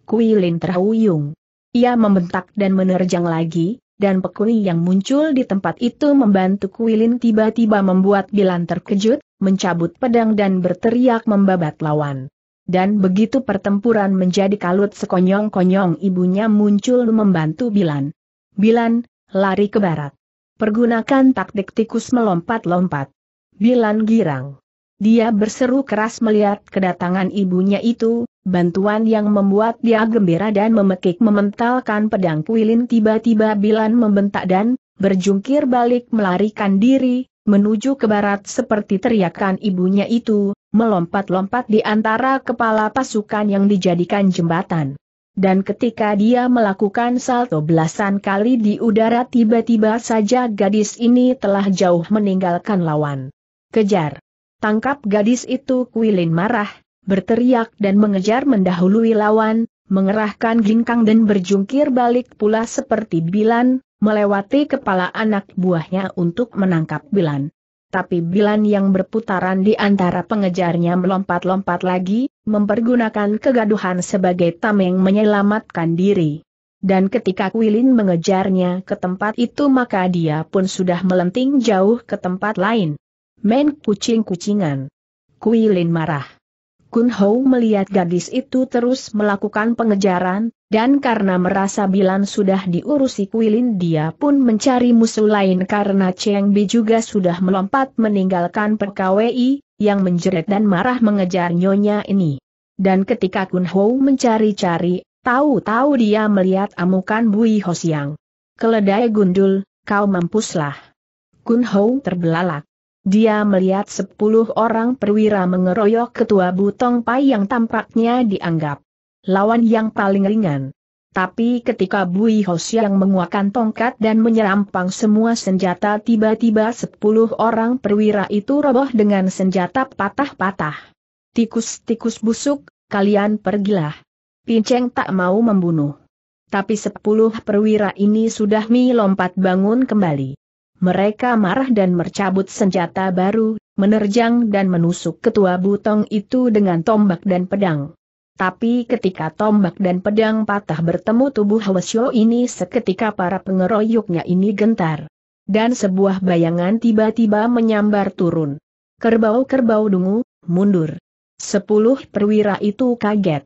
Kuilin terhuyung. Ia membentak dan menerjang lagi, dan Pekui yang muncul di tempat itu membantu Kuilin tiba-tiba membuat Bilan terkejut, mencabut pedang dan berteriak membabat lawan dan begitu pertempuran menjadi kalut sekonyong-konyong ibunya muncul membantu Bilan. Bilan, lari ke barat. Pergunakan taktik tikus melompat-lompat. Bilan girang. Dia berseru keras melihat kedatangan ibunya itu, bantuan yang membuat dia gembira dan memekik mementalkan pedang kuilin tiba-tiba Bilan membentak dan, berjungkir balik melarikan diri, menuju ke barat seperti teriakan ibunya itu, melompat-lompat di antara kepala pasukan yang dijadikan jembatan. Dan ketika dia melakukan salto belasan kali di udara tiba-tiba saja gadis ini telah jauh meninggalkan lawan. Kejar! Tangkap gadis itu Kuilin marah, berteriak dan mengejar mendahului lawan, mengerahkan ginkang dan berjungkir balik pula seperti Bilan, melewati kepala anak buahnya untuk menangkap Bilan tapi Bilan yang berputaran di antara pengejarnya melompat-lompat lagi, mempergunakan kegaduhan sebagai tameng menyelamatkan diri. Dan ketika Quilin mengejarnya ke tempat itu maka dia pun sudah melenting jauh ke tempat lain. Main kucing-kucingan. Quilin marah. Kun Ho melihat gadis itu terus melakukan pengejaran, dan karena merasa Bilan sudah diurusi Kuilin dia pun mencari musuh lain karena Cheng Bi juga sudah melompat meninggalkan PKWI, yang menjerit dan marah mengejar nyonya ini. Dan ketika Kun Ho mencari-cari, tahu-tahu dia melihat amukan Bui Hosiang. Keledai gundul, kau mampuslah. Kun Ho terbelalak. Dia melihat sepuluh orang perwira mengeroyok ketua Butong Pai yang tampaknya dianggap lawan yang paling ringan. Tapi ketika Bui yang menguakan tongkat dan menyerampang semua senjata tiba-tiba sepuluh orang perwira itu roboh dengan senjata patah-patah. Tikus-tikus busuk, kalian pergilah. Pinceng tak mau membunuh. Tapi sepuluh perwira ini sudah mi lompat bangun kembali. Mereka marah dan mercabut senjata baru, menerjang dan menusuk ketua butong itu dengan tombak dan pedang. Tapi ketika tombak dan pedang patah bertemu tubuh Hwasyo ini seketika para pengeroyoknya ini gentar. Dan sebuah bayangan tiba-tiba menyambar turun. Kerbau-kerbau dungu, mundur. Sepuluh perwira itu kaget.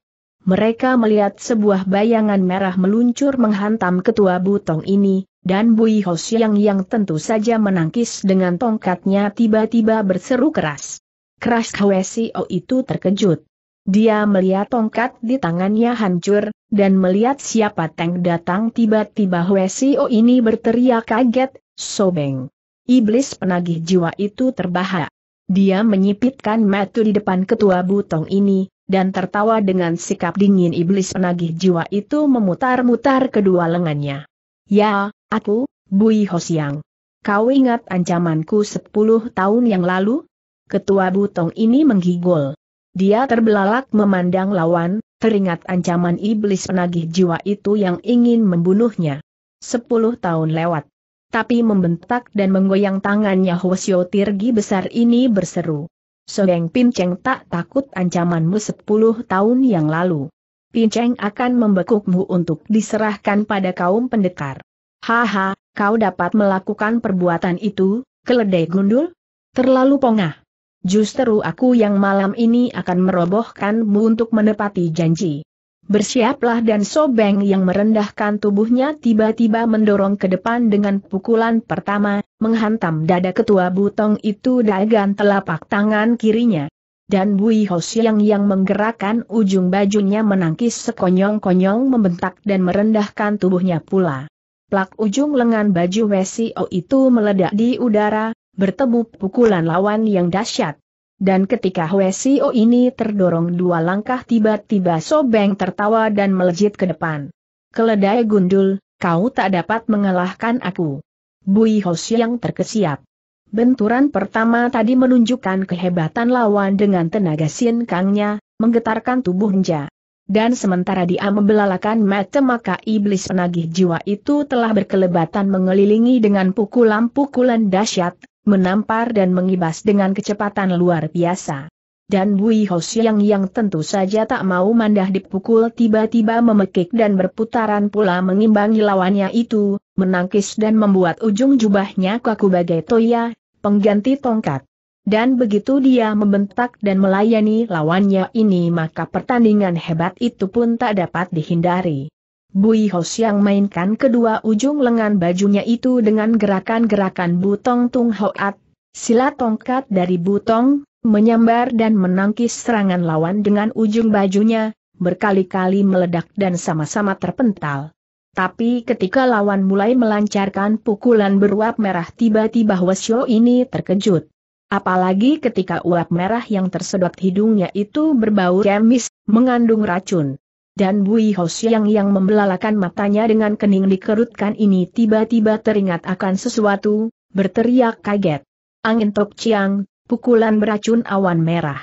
Mereka melihat sebuah bayangan merah meluncur menghantam ketua butong ini, dan Bui Hosiang yang tentu saja menangkis dengan tongkatnya tiba-tiba berseru keras. Keras Hwesio itu terkejut. Dia melihat tongkat di tangannya hancur, dan melihat siapa Teng datang tiba-tiba Hwesio ini berteriak kaget, Sobeng. Iblis penagih jiwa itu terbahak. Dia menyipitkan mata di depan ketua butong ini, dan tertawa dengan sikap dingin iblis penagih jiwa itu memutar-mutar kedua lengannya. Ya, Aku, Bui Hosiang. Kau ingat ancamanku sepuluh tahun yang lalu? Ketua Butong ini menggigol. Dia terbelalak memandang lawan, teringat ancaman iblis penagih jiwa itu yang ingin membunuhnya. Sepuluh tahun lewat. Tapi membentak dan menggoyang tangannya Hwasyo Tirgi besar ini berseru. Sobeng Pinceng tak takut ancamanmu sepuluh tahun yang lalu. Pinceng akan membekukmu untuk diserahkan pada kaum pendekar. Haha, kau dapat melakukan perbuatan itu, keledai gundul? Terlalu pongah. Justru aku yang malam ini akan merobohkanmu untuk menepati janji. Bersiaplah dan Sobeng yang merendahkan tubuhnya tiba-tiba mendorong ke depan dengan pukulan pertama, menghantam dada ketua butong itu dagan telapak tangan kirinya. Dan Bui Hosiang yang menggerakkan ujung bajunya menangkis sekonyong-konyong membentak dan merendahkan tubuhnya pula. Plak ujung lengan baju WCO itu meledak di udara, bertemu pukulan lawan yang dahsyat. Dan ketika Hwesio ini terdorong dua langkah tiba-tiba Sobeng tertawa dan melejit ke depan. Keledai gundul, kau tak dapat mengalahkan aku. Bui yang terkesiap. Benturan pertama tadi menunjukkan kehebatan lawan dengan tenaga sinkangnya, menggetarkan tubuh Nja. Dan sementara dia membelalakan mata maka iblis penagih jiwa itu telah berkelebatan mengelilingi dengan pukulan-pukulan dahsyat, menampar dan mengibas dengan kecepatan luar biasa. Dan Bui Hosiang yang tentu saja tak mau mandah dipukul tiba-tiba memekik dan berputaran pula mengimbangi lawannya itu, menangkis dan membuat ujung jubahnya kaku bagai toya, pengganti tongkat. Dan begitu dia membentak dan melayani lawannya ini maka pertandingan hebat itu pun tak dapat dihindari. Bui yang mainkan kedua ujung lengan bajunya itu dengan gerakan-gerakan butong tung hoat, silat tongkat dari butong, menyambar dan menangkis serangan lawan dengan ujung bajunya, berkali-kali meledak dan sama-sama terpental. Tapi ketika lawan mulai melancarkan pukulan beruap merah tiba-tiba Wasyo ini terkejut. Apalagi ketika uap merah yang tersedot hidungnya itu berbau kemis, mengandung racun. Dan Bui Hosiang yang membelalakan matanya dengan kening dikerutkan ini tiba-tiba teringat akan sesuatu, berteriak kaget. Angin Tok Chiang, pukulan beracun awan merah.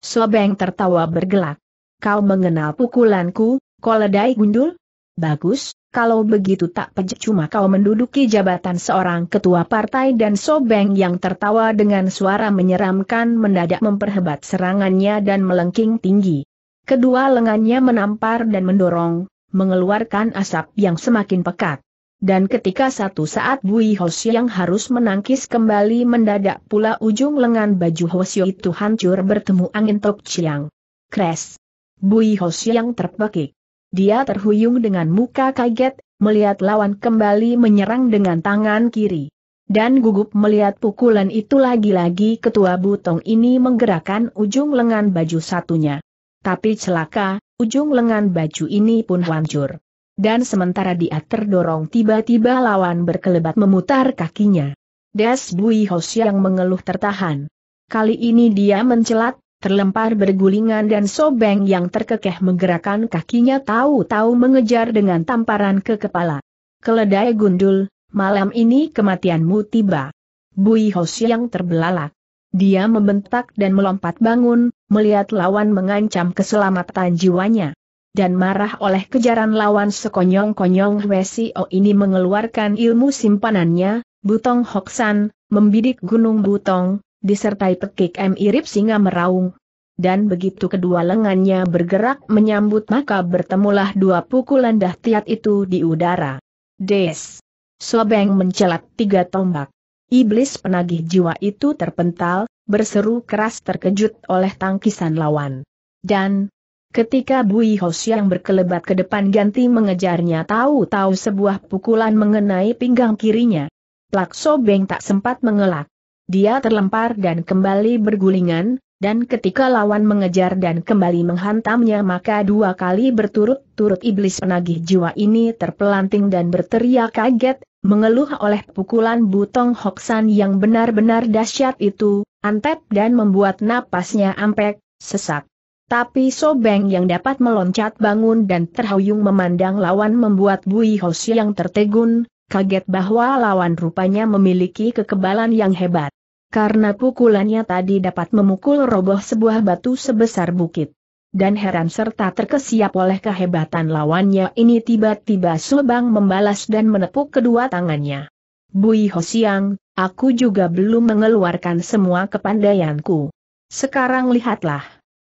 Sobeng tertawa bergelak. Kau mengenal pukulanku, koledai gundul? Bagus, kalau begitu tak cuma kau menduduki jabatan seorang ketua partai dan Sobeng yang tertawa dengan suara menyeramkan mendadak memperhebat serangannya dan melengking tinggi. Kedua lengannya menampar dan mendorong, mengeluarkan asap yang semakin pekat. Dan ketika satu saat Bui Hosio yang harus menangkis kembali mendadak pula ujung lengan baju Hosio itu hancur bertemu angin Tok Chiang. Kres. Bui Hosio yang terpekik. Dia terhuyung dengan muka kaget, melihat lawan kembali menyerang dengan tangan kiri. Dan gugup melihat pukulan itu lagi-lagi ketua butong ini menggerakkan ujung lengan baju satunya. Tapi celaka, ujung lengan baju ini pun hancur. Dan sementara dia terdorong tiba-tiba lawan berkelebat memutar kakinya. Des Bui Hos yang mengeluh tertahan. Kali ini dia mencelat, terlempar bergulingan dan Sobeng yang terkekeh menggerakkan kakinya tahu-tahu mengejar dengan tamparan ke kepala. Keledai gundul, malam ini kematianmu tiba. Bui Hos yang terbelalak. Dia membentak dan melompat bangun, melihat lawan mengancam keselamatan jiwanya. Dan marah oleh kejaran lawan sekonyong-konyong WCO ini mengeluarkan ilmu simpanannya, Butong Hoksan, membidik gunung Butong, disertai pekik M irip singa meraung. Dan begitu kedua lengannya bergerak menyambut maka bertemulah dua pukulan dahsyat itu di udara. Des! Sobeng mencelat tiga tombak. Iblis penagih jiwa itu terpental, berseru keras terkejut oleh tangkisan lawan. Dan, ketika Bui Hos yang berkelebat ke depan ganti mengejarnya tahu-tahu sebuah pukulan mengenai pinggang kirinya. Plak Sobeng tak sempat mengelak. Dia terlempar dan kembali bergulingan, dan ketika lawan mengejar dan kembali menghantamnya maka dua kali berturut-turut iblis penagih jiwa ini terpelanting dan berteriak kaget, mengeluh oleh pukulan butong Hoksan yang benar-benar dahsyat itu, antep dan membuat napasnya ampek, sesak. Tapi Sobeng yang dapat meloncat bangun dan terhuyung memandang lawan membuat Bui Hos yang tertegun, kaget bahwa lawan rupanya memiliki kekebalan yang hebat. karena pukulannya tadi dapat memukul roboh sebuah batu sebesar bukit. Dan heran serta terkesiap oleh kehebatan lawannya ini tiba-tiba Subang membalas dan menepuk kedua tangannya. Bui Hosiang, aku juga belum mengeluarkan semua kepandaianku. Sekarang lihatlah.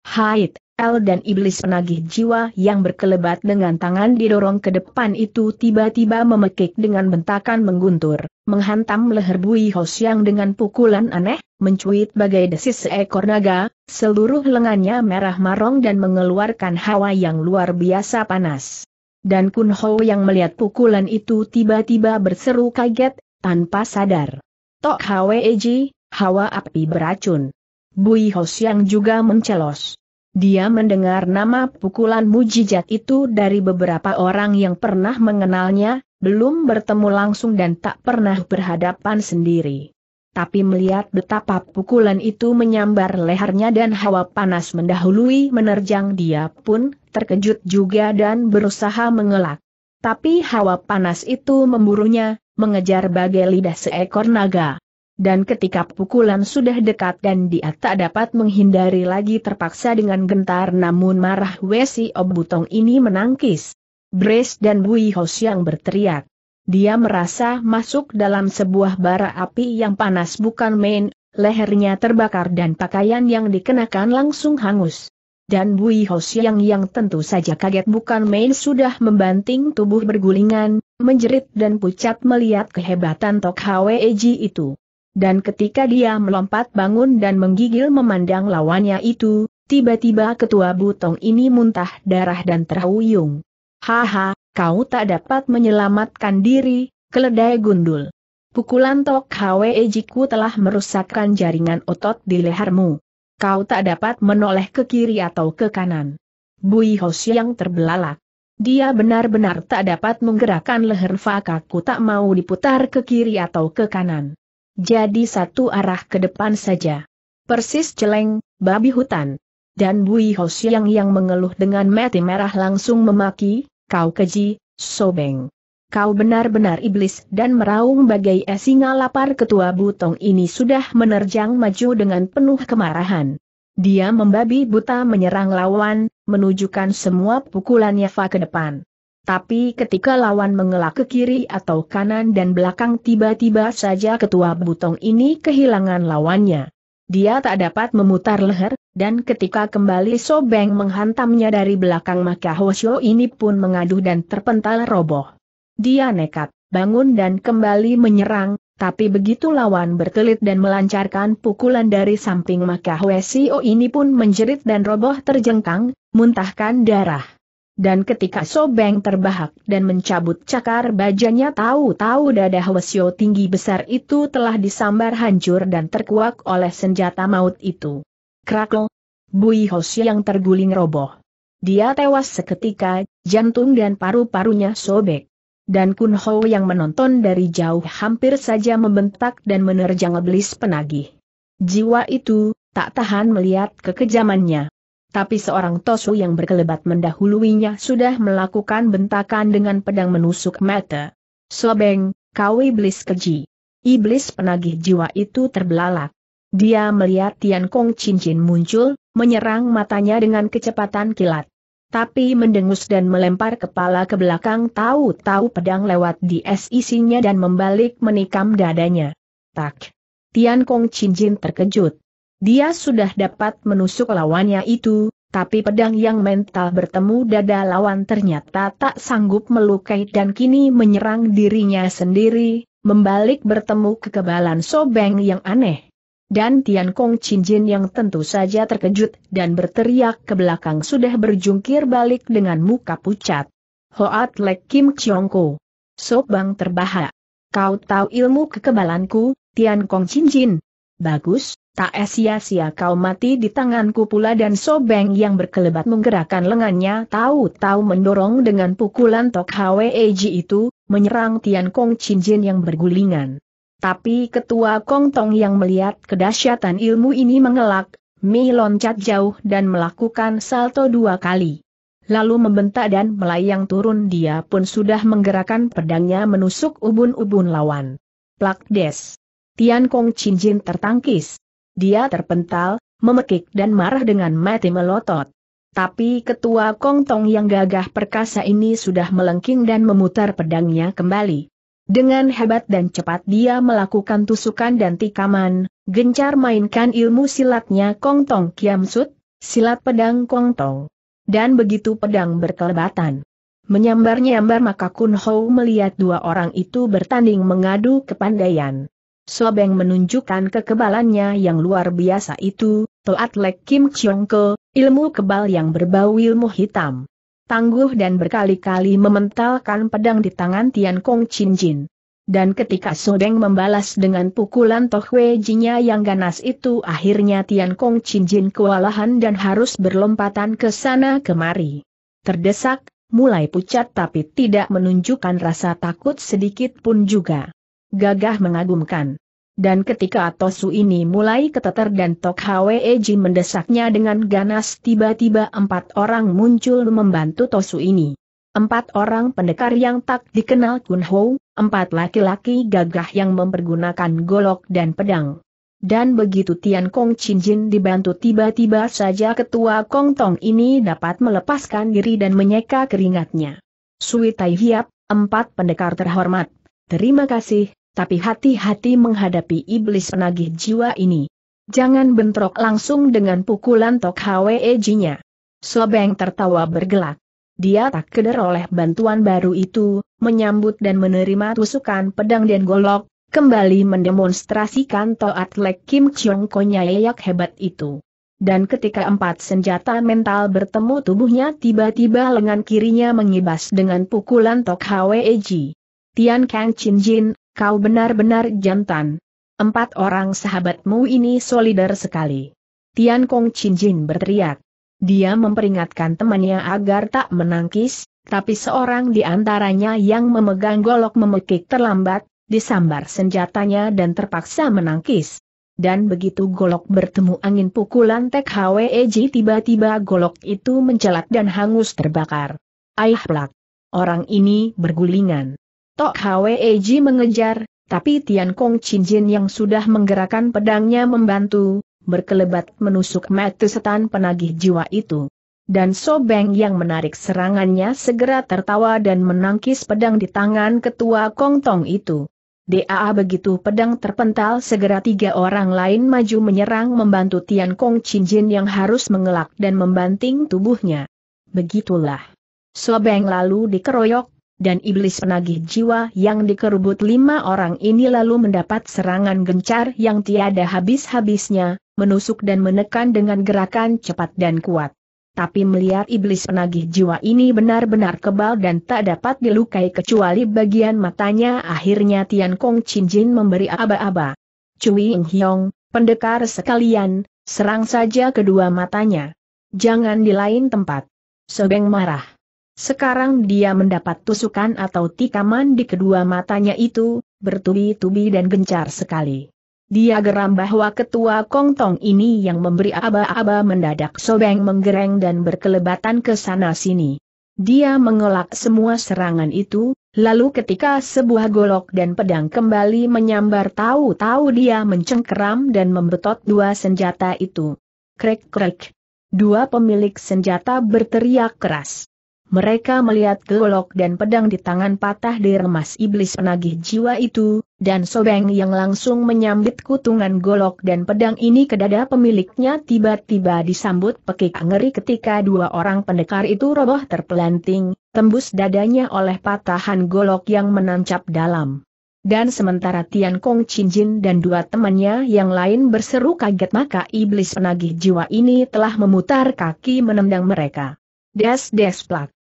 Haid, El dan iblis penagih jiwa yang berkelebat dengan tangan didorong ke depan itu tiba-tiba memekik dengan bentakan mengguntur, menghantam leher Bui Hosiang dengan pukulan aneh, mencuit bagai desis seekor naga, seluruh lengannya merah marong dan mengeluarkan hawa yang luar biasa panas. Dan Kun Ho yang melihat pukulan itu tiba-tiba berseru kaget, tanpa sadar. Tok Hwe Eji, hawa api beracun. Bui Hosiang juga mencelos. Dia mendengar nama pukulan mujizat itu dari beberapa orang yang pernah mengenalnya, belum bertemu langsung dan tak pernah berhadapan sendiri. Tapi melihat betapa pukulan itu menyambar lehernya dan hawa panas mendahului menerjang dia pun terkejut juga dan berusaha mengelak. Tapi hawa panas itu memburunya, mengejar bagai lidah seekor naga. Dan ketika pukulan sudah dekat dan dia tak dapat menghindari lagi terpaksa dengan gentar namun marah Wesi Obutong ini menangkis. Brace dan Bui Hos yang berteriak. Dia merasa masuk dalam sebuah bara api yang panas bukan main, lehernya terbakar dan pakaian yang dikenakan langsung hangus. Dan Bui Hos yang yang tentu saja kaget bukan main sudah membanting tubuh bergulingan, menjerit dan pucat melihat kehebatan Tok Hweji itu. Dan ketika dia melompat bangun dan menggigil memandang lawannya itu, tiba-tiba ketua butong ini muntah darah dan terhuyung. Haha, kau tak dapat menyelamatkan diri, keledai gundul. Pukulan Tok Hwe Ejiku telah merusakkan jaringan otot di lehermu. Kau tak dapat menoleh ke kiri atau ke kanan. Bui yang terbelalak. Dia benar-benar tak dapat menggerakkan leher Fakaku tak mau diputar ke kiri atau ke kanan. Jadi satu arah ke depan saja. Persis celeng, babi hutan. Dan Bui Hosiang yang mengeluh dengan mati merah langsung memaki, kau keji, sobeng. Kau benar-benar iblis dan meraung bagai singa lapar ketua butong ini sudah menerjang maju dengan penuh kemarahan. Dia membabi buta menyerang lawan, menunjukkan semua pukulannya Fa ke depan. Tapi ketika lawan mengelak ke kiri atau kanan dan belakang tiba-tiba saja ketua butong ini kehilangan lawannya. Dia tak dapat memutar leher, dan ketika kembali Sobeng menghantamnya dari belakang maka Hosyo ini pun mengaduh dan terpental roboh. Dia nekat, bangun dan kembali menyerang, tapi begitu lawan berkelit dan melancarkan pukulan dari samping maka Hwesio ini pun menjerit dan roboh terjengkang, muntahkan darah. Dan ketika Sobeng terbahak dan mencabut cakar bajanya tahu-tahu dada Hwasyo tinggi besar itu telah disambar hancur dan terkuak oleh senjata maut itu. Kraklo! Bui Hosyo yang terguling roboh. Dia tewas seketika, jantung dan paru-parunya sobek. Dan Kun Ho yang menonton dari jauh hampir saja membentak dan menerjang iblis penagih. Jiwa itu, tak tahan melihat kekejamannya tapi seorang Tosu yang berkelebat mendahuluinya sudah melakukan bentakan dengan pedang menusuk mata. Sobeng, kau iblis keji. Iblis penagih jiwa itu terbelalak. Dia melihat Tian Kong Cincin muncul, menyerang matanya dengan kecepatan kilat. Tapi mendengus dan melempar kepala ke belakang tahu-tahu pedang lewat di es isinya dan membalik menikam dadanya. Tak. Tian Kong Cincin terkejut. Dia sudah dapat menusuk lawannya itu, tapi pedang yang mental bertemu dada lawan ternyata tak sanggup melukai dan kini menyerang dirinya sendiri, membalik bertemu kekebalan Sobeng yang aneh. Dan Tian Kong Jin yang tentu saja terkejut dan berteriak ke belakang sudah berjungkir balik dengan muka pucat. Hoat Lek Kim Chiongko. Sobang terbahak. Kau tahu ilmu kekebalanku, Tian Kong Jin. Bagus, Tak sia-sia kau mati di tanganku pula dan Sobeng yang berkelebat menggerakkan lengannya tahu-tahu mendorong dengan pukulan Tok Hweji itu, menyerang Tian Kong Jin yang bergulingan. Tapi ketua Kong Tong yang melihat kedahsyatan ilmu ini mengelak, Mi loncat jauh dan melakukan salto dua kali. Lalu membentak dan melayang turun dia pun sudah menggerakkan pedangnya menusuk ubun-ubun lawan. Plak des. Tian Kong Chin Jin tertangkis. Dia terpental, memekik dan marah dengan mati melotot. Tapi ketua Kong Tong yang gagah perkasa ini sudah melengking dan memutar pedangnya kembali. Dengan hebat dan cepat dia melakukan tusukan dan tikaman, gencar mainkan ilmu silatnya Kong Tong Kiam Sut, silat pedang Kong Tong. Dan begitu pedang berkelebatan. Menyambar-nyambar maka Kun Ho melihat dua orang itu bertanding mengadu kepandaian. Sobeng menunjukkan kekebalannya yang luar biasa itu, Toat Lek Kim Chiong Ke, ilmu kebal yang berbau ilmu hitam. Tangguh dan berkali-kali mementalkan pedang di tangan Tian Kong Chin Jin. Dan ketika Sobeng membalas dengan pukulan Toh Jinya yang ganas itu akhirnya Tian Kong Chin Jin kewalahan dan harus berlompatan ke sana kemari. Terdesak, mulai pucat tapi tidak menunjukkan rasa takut sedikit pun juga gagah mengagumkan. Dan ketika Tosu ini mulai keteter dan Tok Hweji mendesaknya dengan ganas tiba-tiba empat orang muncul membantu Tosu ini. Empat orang pendekar yang tak dikenal Kun Ho, empat laki-laki gagah yang mempergunakan golok dan pedang. Dan begitu Tian Kong Chin Jin dibantu tiba-tiba saja ketua Kong Tong ini dapat melepaskan diri dan menyeka keringatnya. Sui Tai Hiap, empat pendekar terhormat. Terima kasih, tapi hati-hati menghadapi iblis penagih jiwa ini. Jangan bentrok langsung dengan pukulan Tok Hweji-nya. Sobeng tertawa bergelak. Dia tak keder oleh bantuan baru itu, menyambut dan menerima tusukan pedang dan golok, kembali mendemonstrasikan Toat Lek Kim Chiong Konya yayak hebat itu. Dan ketika empat senjata mental bertemu tubuhnya tiba-tiba lengan kirinya mengibas dengan pukulan Tok Hweji. Tian Kang Chin Jin, kau benar-benar jantan. Empat orang sahabatmu ini solidar sekali. Tian Kong Chin Jin berteriak. Dia memperingatkan temannya agar tak menangkis, tapi seorang di antaranya yang memegang golok memekik terlambat, disambar senjatanya dan terpaksa menangkis. Dan begitu golok bertemu angin pukulan Tek Hweji tiba-tiba golok itu mencelat dan hangus terbakar. Aih plak. Orang ini bergulingan. Tok Hweji mengejar, tapi Tian Kong Chin Jin yang sudah menggerakkan pedangnya membantu, berkelebat menusuk mata setan penagih jiwa itu. Dan Sobeng yang menarik serangannya segera tertawa dan menangkis pedang di tangan ketua Kong Tong itu. Daa begitu pedang terpental segera tiga orang lain maju menyerang membantu Tian Kong Chin Jin yang harus mengelak dan membanting tubuhnya. Begitulah. Sobeng lalu dikeroyok, dan iblis penagih jiwa yang dikerubut lima orang ini lalu mendapat serangan gencar yang tiada habis-habisnya, menusuk dan menekan dengan gerakan cepat dan kuat. Tapi melihat iblis penagih jiwa ini benar-benar kebal dan tak dapat dilukai kecuali bagian matanya akhirnya Tian Kong Chin Jin memberi aba-aba. Cui Ing Hyong, pendekar sekalian, serang saja kedua matanya. Jangan di lain tempat. Sobeng marah. Sekarang dia mendapat tusukan atau tikaman di kedua matanya itu, bertubi-tubi dan gencar sekali. Dia geram bahwa ketua Kongtong ini yang memberi aba-aba mendadak sobeng menggereng dan berkelebatan ke sana-sini. Dia mengelak semua serangan itu, lalu ketika sebuah golok dan pedang kembali menyambar tahu-tahu dia mencengkeram dan membetot dua senjata itu. Krek-krek. Dua pemilik senjata berteriak keras. Mereka melihat golok dan pedang di tangan patah diremas iblis penagih jiwa itu, dan Sobeng yang langsung menyambit kutungan golok dan pedang ini ke dada pemiliknya tiba-tiba disambut pekik ngeri ketika dua orang pendekar itu roboh terpelanting, tembus dadanya oleh patahan golok yang menancap dalam. Dan sementara Tian Kong Chin Jin dan dua temannya yang lain berseru kaget maka iblis penagih jiwa ini telah memutar kaki menendang mereka. Des des plak.